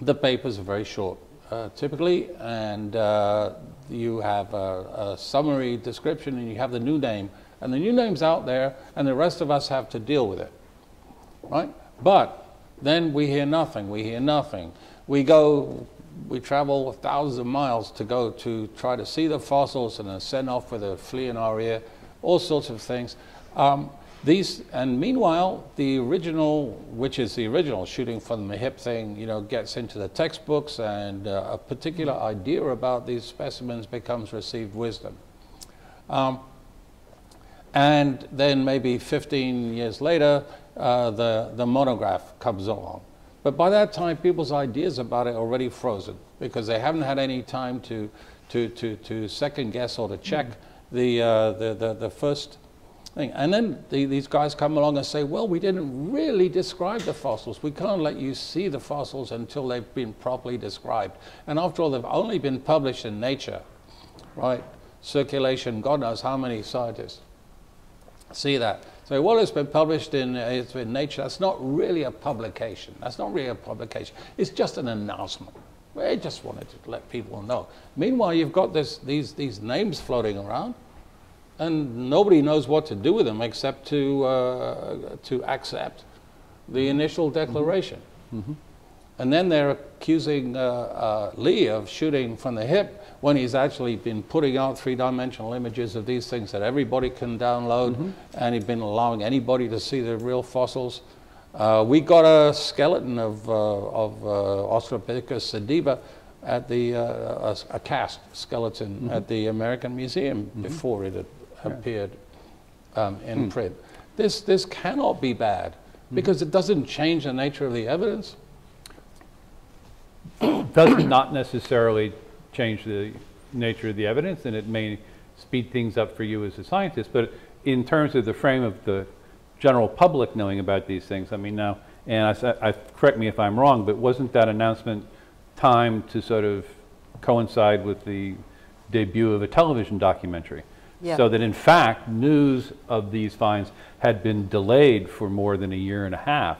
the papers are very short, uh, typically, and uh, you have a, a summary description and you have the new name, and the new name's out there, and the rest of us have to deal with it, right? But then we hear nothing, we hear nothing. We go, we travel thousands of miles to go to try to see the fossils and are sent off with a flea in our ear, all sorts of things. Um, these, and meanwhile, the original, which is the original shooting from the hip thing, you know, gets into the textbooks and uh, a particular idea about these specimens becomes received wisdom. Um, and then maybe 15 years later, uh, the, the monograph comes along. But by that time, people's ideas about it are already frozen because they haven't had any time to, to, to, to second guess or to check the, uh, the, the, the first thing. And then the, these guys come along and say, well, we didn't really describe the fossils. We can't let you see the fossils until they've been properly described. And after all, they've only been published in Nature, right? Circulation, God knows how many scientists see that. So, well, it's been published in, uh, in Nature. That's not really a publication. That's not really a publication. It's just an announcement. They just wanted to let people know. Meanwhile, you've got this, these, these names floating around, and nobody knows what to do with them except to, uh, to accept the initial declaration. And then they're accusing uh, uh, Lee of shooting from the hip when he's actually been putting out three-dimensional images of these things that everybody can download, and he's been allowing anybody to see the real fossils. Uh, we got a skeleton of, uh, of uh, Australopithecus sediba at the, uh, a, a cast skeleton at the American Museum before it had appeared um, in print. This, this cannot be bad because it doesn't change the nature of the evidence. does not necessarily change the nature of the evidence, and it may speed things up for you as a scientist. But in terms of the frame of the general public knowing about these things, I mean, now, and I, I, correct me if I'm wrong, but wasn't that announcement timed to sort of coincide with the debut of a television documentary? Yeah. So that in fact, news of these finds had been delayed for more than a year and a half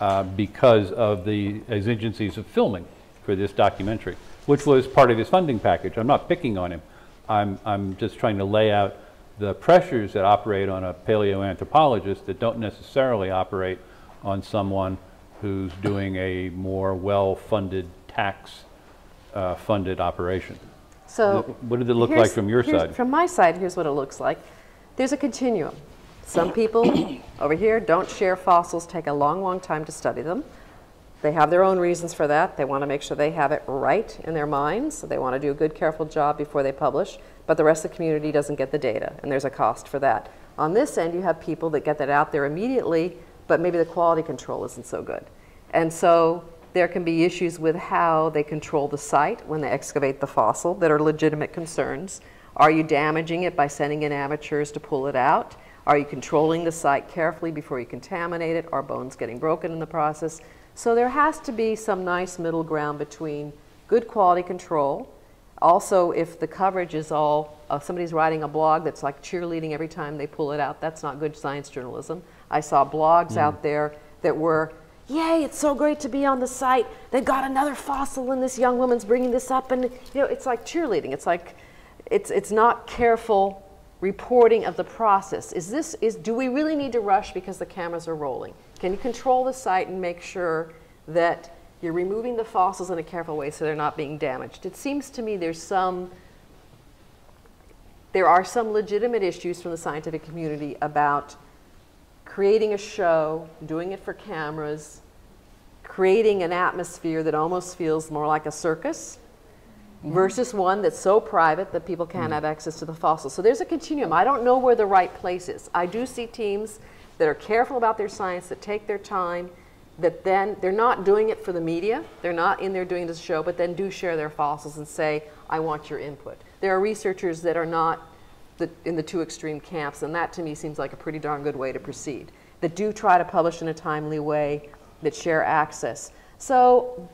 uh, because of the exigencies of filming for this documentary, which was part of his funding package. I'm not picking on him. I'm, I'm just trying to lay out the pressures that operate on a paleoanthropologist that don't necessarily operate on someone who's doing a more well-funded, tax-funded operation. So. What did it look like from your side? From my side, here's what it looks like. There's a continuum. Some people over here don't share fossils, take a long, long time to study them. They have their own reasons for that. They want to make sure they have it right in their minds. So they want to do a good, careful job before they publish. But the rest of the community doesn't get the data, and there's a cost for that. On this end, you have people that get that out there immediately, but maybe the quality control isn't so good. And so there can be issues with how they control the site when they excavate the fossil that are legitimate concerns. Are you damaging it by sending in amateurs to pull it out? Are you controlling the site carefully before you contaminate it? Are bones getting broken in the process? So there has to be some nice middle ground between good quality control. Also, if the coverage is all, uh, somebody's writing a blog that's like cheerleading every time they pull it out, that's not good science journalism. I saw blogs out there that were, yay, it's so great to be on the site. They've got another fossil and this young woman's bringing this up. And, you know, it's like cheerleading. It's like, it's, it's not careful reporting of the process. Is this, is, do we really need to rush because the cameras are rolling? Can you control the site and make sure that you're removing the fossils in a careful way so they're not being damaged? It seems to me there's some, there are some legitimate issues from the scientific community about creating a show, doing it for cameras, creating an atmosphere that almost feels more like a circus mm-hmm. versus one that's so private that people can't mm-hmm. have access to the fossils. So there's a continuum. I don't know where the right place is. I do see teams that are careful about their science, that take their time, that then they're not doing it for the media. They're not in there doing this show, but then do share their fossils and say, I want your input. There are researchers that are not the, in the two extreme camps, and that to me seems like a pretty darn good way to proceed. That do try to publish in a timely way, that share access. So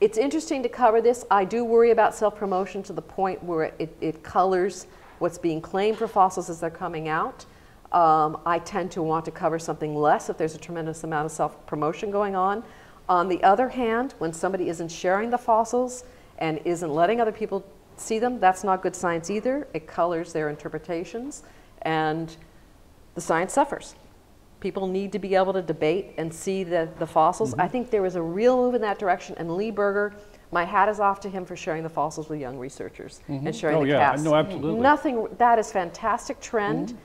it's interesting to cover this. I do worry about self promotion to the point where it, it colors what's being claimed for fossils as they're coming out. Um, I tend to want to cover something less if there's a tremendous amount of self promotion going on. On the other hand, when somebody isn't sharing the fossils and isn't letting other people see them, that's not good science either. It colors their interpretations, and the science suffers. People need to be able to debate and see the, the fossils. I mm-hmm. think there is a real move in that direction, and Lee Berger, my hat is off to him for sharing the fossils with young researchers and mm-hmm. sharing Oh, the yeah, casts. no, absolutely. Nothing, that is fantastic trend. Mm-hmm.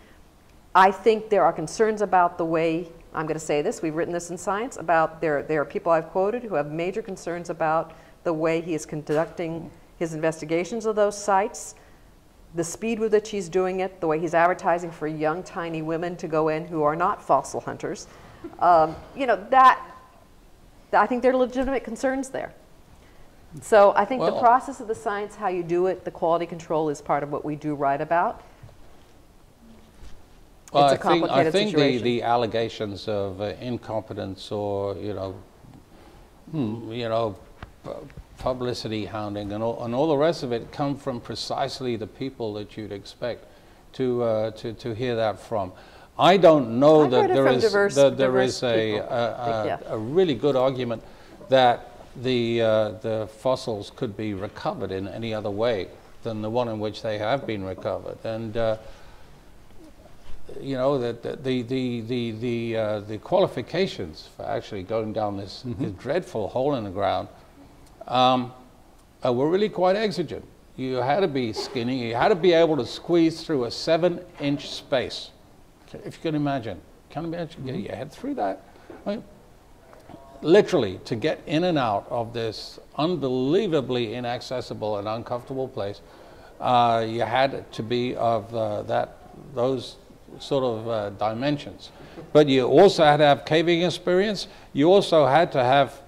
I think there are concerns about the way, I'm going to say this, we've written this in Science, about there, there are people I've quoted who have major concerns about the way he is conducting his investigations of those sites, the speed with which he's doing it, the way he's advertising for young, tiny women to go in who are not fossil hunters. Um, you know, that, I think there are legitimate concerns there. So I think the process of the science, how you do it, the quality control is part of what we do write about. Well, It's a I think, I think the, situation. the allegations of uh, incompetence or, you know, hmm, you know, pu- publicity hounding and all, and all the rest of it come from precisely the people that you'd expect to, uh, to, to hear that from. I don't know I've that there is, diverse- that there is a, a, Yeah. a, a really good argument that the, uh, the fossils could be recovered in any other way than the one in which they have been recovered. And, uh, you know, that the, the, the, the, the, uh, the qualifications for actually going down this, this dreadful hole in the ground um, uh, were really quite exigent. You had to be skinny, you had to be able to squeeze through a seven inch space. If you can imagine, can you imagine getting your head through that? I mean, literally, to get in and out of this unbelievably inaccessible and uncomfortable place, uh, you had to be of uh, that, those sort of uh, dimensions. But you also had to have caving experience. You also had to have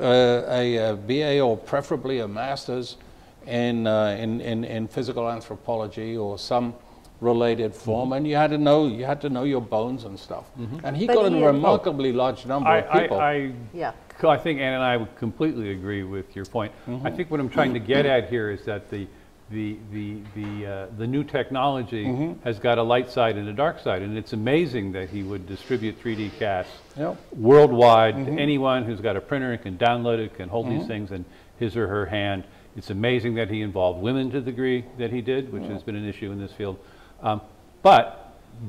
uh, a, a BA or preferably a master's in, uh, in, in, in physical anthropology or some related form, and you had to know you had to know your bones and stuff. And he But got he a had- remarkably large number I, of people. I, I, Yeah. I think Ann and I would completely agree with your point. I think what I'm trying to get at here is that the, the, the, the, uh, the new technology has got a light side and a dark side, and it's amazing that he would distribute 3D casts Yep. worldwide to anyone who's got a printer and can download it, can hold these things in his or her hand. It's amazing that he involved women to the degree that he did, which has been an issue in this field. Um, but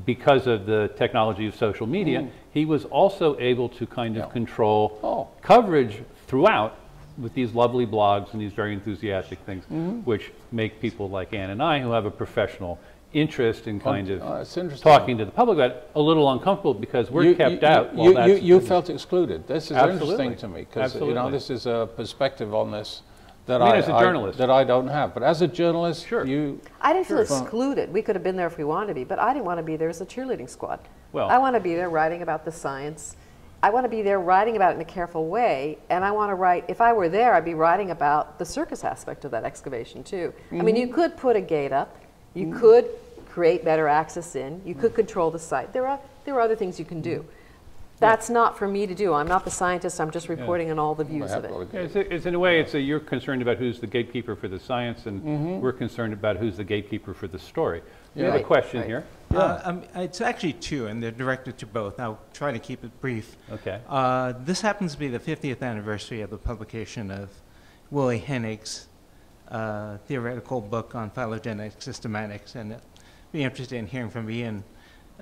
because of the technology of social media, he was also able to kind of Yeah. control Oh. coverage throughout with these lovely blogs and these very enthusiastic things, mm-hmm. which make people like Ann and I, who have a professional interest in um, kind of uh, it's interesting. talking to the public about it, a little uncomfortable because we're You- kept you, out You, while you, that's you felt excluded. This is Absolutely. interesting to me because you know this is a perspective on this that I mean, I, as a journalist. that I don't have. But as a journalist, Sure. you I didn't feel excluded. We could have been there if we wanted to be, but I didn't want to be there as a cheerleading squad. Well- I want to be there writing about the science. I want to be there writing about it in a careful way, and I want to write. If I were there, I'd be writing about the circus aspect of that excavation too. I mean, you mm-hmm. could put a gate up, you mm-hmm. could create better access in, you could mm-hmm. control the site. There are there are other things you can do. That's not for me to do. I'm not the scientist. I'm just reporting on all the views of it. Yeah, It's, a- it's in a way, it's a, you're concerned about who's the gatekeeper for the science, and we're concerned about who's the gatekeeper for the story. We have a question right. here. Uh, um, it's actually two, and they're directed to both. I'll try to keep it brief. Okay. Uh, this happens to be the 50th anniversary of the publication of Willi Hennig's uh, theoretical book on phylogenetic systematics, and I'd be interested in hearing from Ian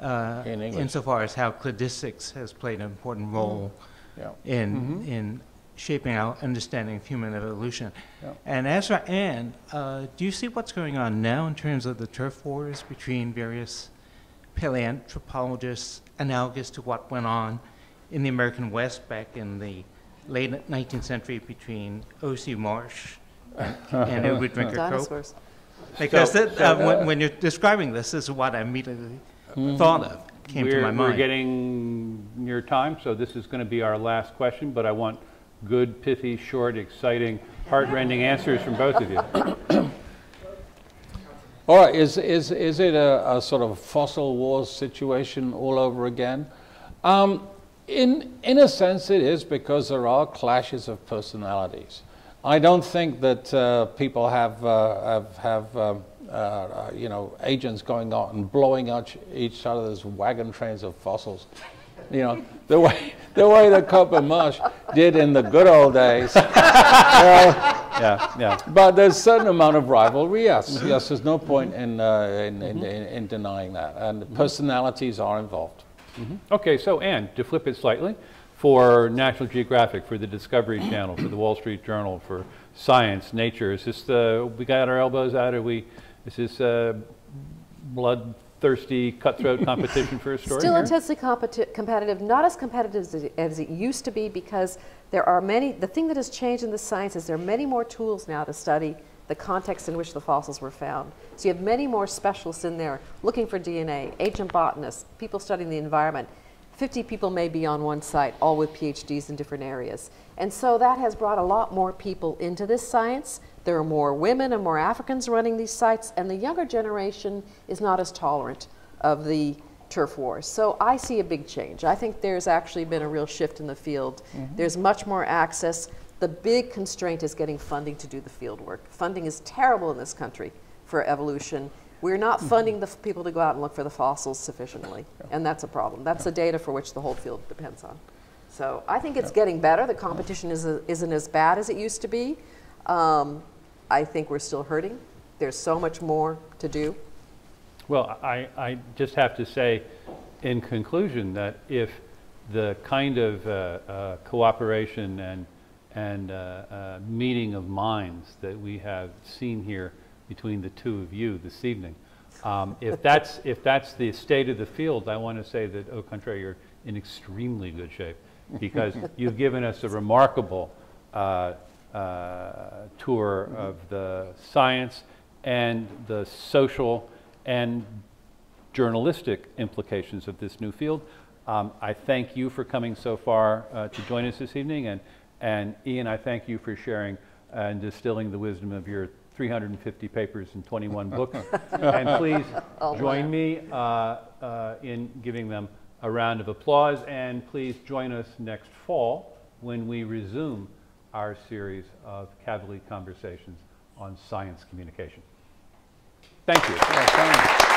uh, In insofar as how cladistics has played an important role Yeah. in, in shaping our understanding of human evolution. Yeah. And as for Ann, uh, do you see what's going on now in terms of the turf wars between various paleoanthropologists, analogous to what went on in the American West back in the late 19th century between O.C. Marsh and Edward Drinker Cope? Because So- that, uh, when, when you're describing this, this is what I immediately thought of, came we're, to my We're getting near time, so this is going to be our last question, but I want good, pithy, short, exciting, heartrending answers from both of you. All right, is, is, is it a, a sort of fossil wars situation all over again? Um, in, in a sense, it is because there are clashes of personalities. I don't think that uh, people have, uh, have, have um, uh, uh, you know, agents going out and blowing out each other's wagon trains of fossils. You know, the way, the way that Copper Marsh did in the good old days. Yeah, yeah. But there's a certain amount of rivalry, yes. Mm-hmm. Yes, there's no point in, uh, in, in, mm-hmm. in, in denying that. And mm-hmm. personalities are involved. Okay, so Ann, to flip it slightly, for National Geographic, for the Discovery Channel, for the Wall Street Journal, for Science, Nature, is this the, we got our elbows out, are we, is this uh, a bloodthirsty, cutthroat competition for a story Still here? intensely competi- competitive, not as competitive as it, as it used to be because there are many, the thing that has changed in the science is there are many more tools now to study the context in which the fossils were found. So you have many more specialists in there looking for DNA, ancient botanists, people studying the environment. 50 people may be on one site, all with PhDs in different areas. And so that has brought a lot more people into this science. There are more women and more Africans running these sites, and the younger generation is not as tolerant of the turf wars. So I see a big change. I think there's actually been a real shift in the field. There's much more access. The big constraint is getting funding to do the field work. Funding is terrible in this country for evolution. We're not funding the f- people to go out and look for the fossils sufficiently, and that's a problem. That's the data for which the whole field depends on. So I think it's getting better. The competition is, isn't as bad as it used to be. Um, I think we're still hurting. There's so much more to do. Well, I, I just have to say, in conclusion, that if the kind of uh, uh, cooperation and, and uh, uh, meeting of minds that we have seen here between the two of you this evening, um, if that's, if that's the state of the field, I want to say that Au contraire, you're in extremely good shape because you've given us a remarkable uh, tour of the science and the social and journalistic implications of this new field. Um, I thank you for coming so far uh, to join us this evening, and, and Ian, I thank you for sharing and distilling the wisdom of your 350 papers and 21 books. and please join me uh, uh, in giving them a round of applause, and please join us next fall when we resume our series of Kavli Conversations on Science Communication. Thank you. Yeah.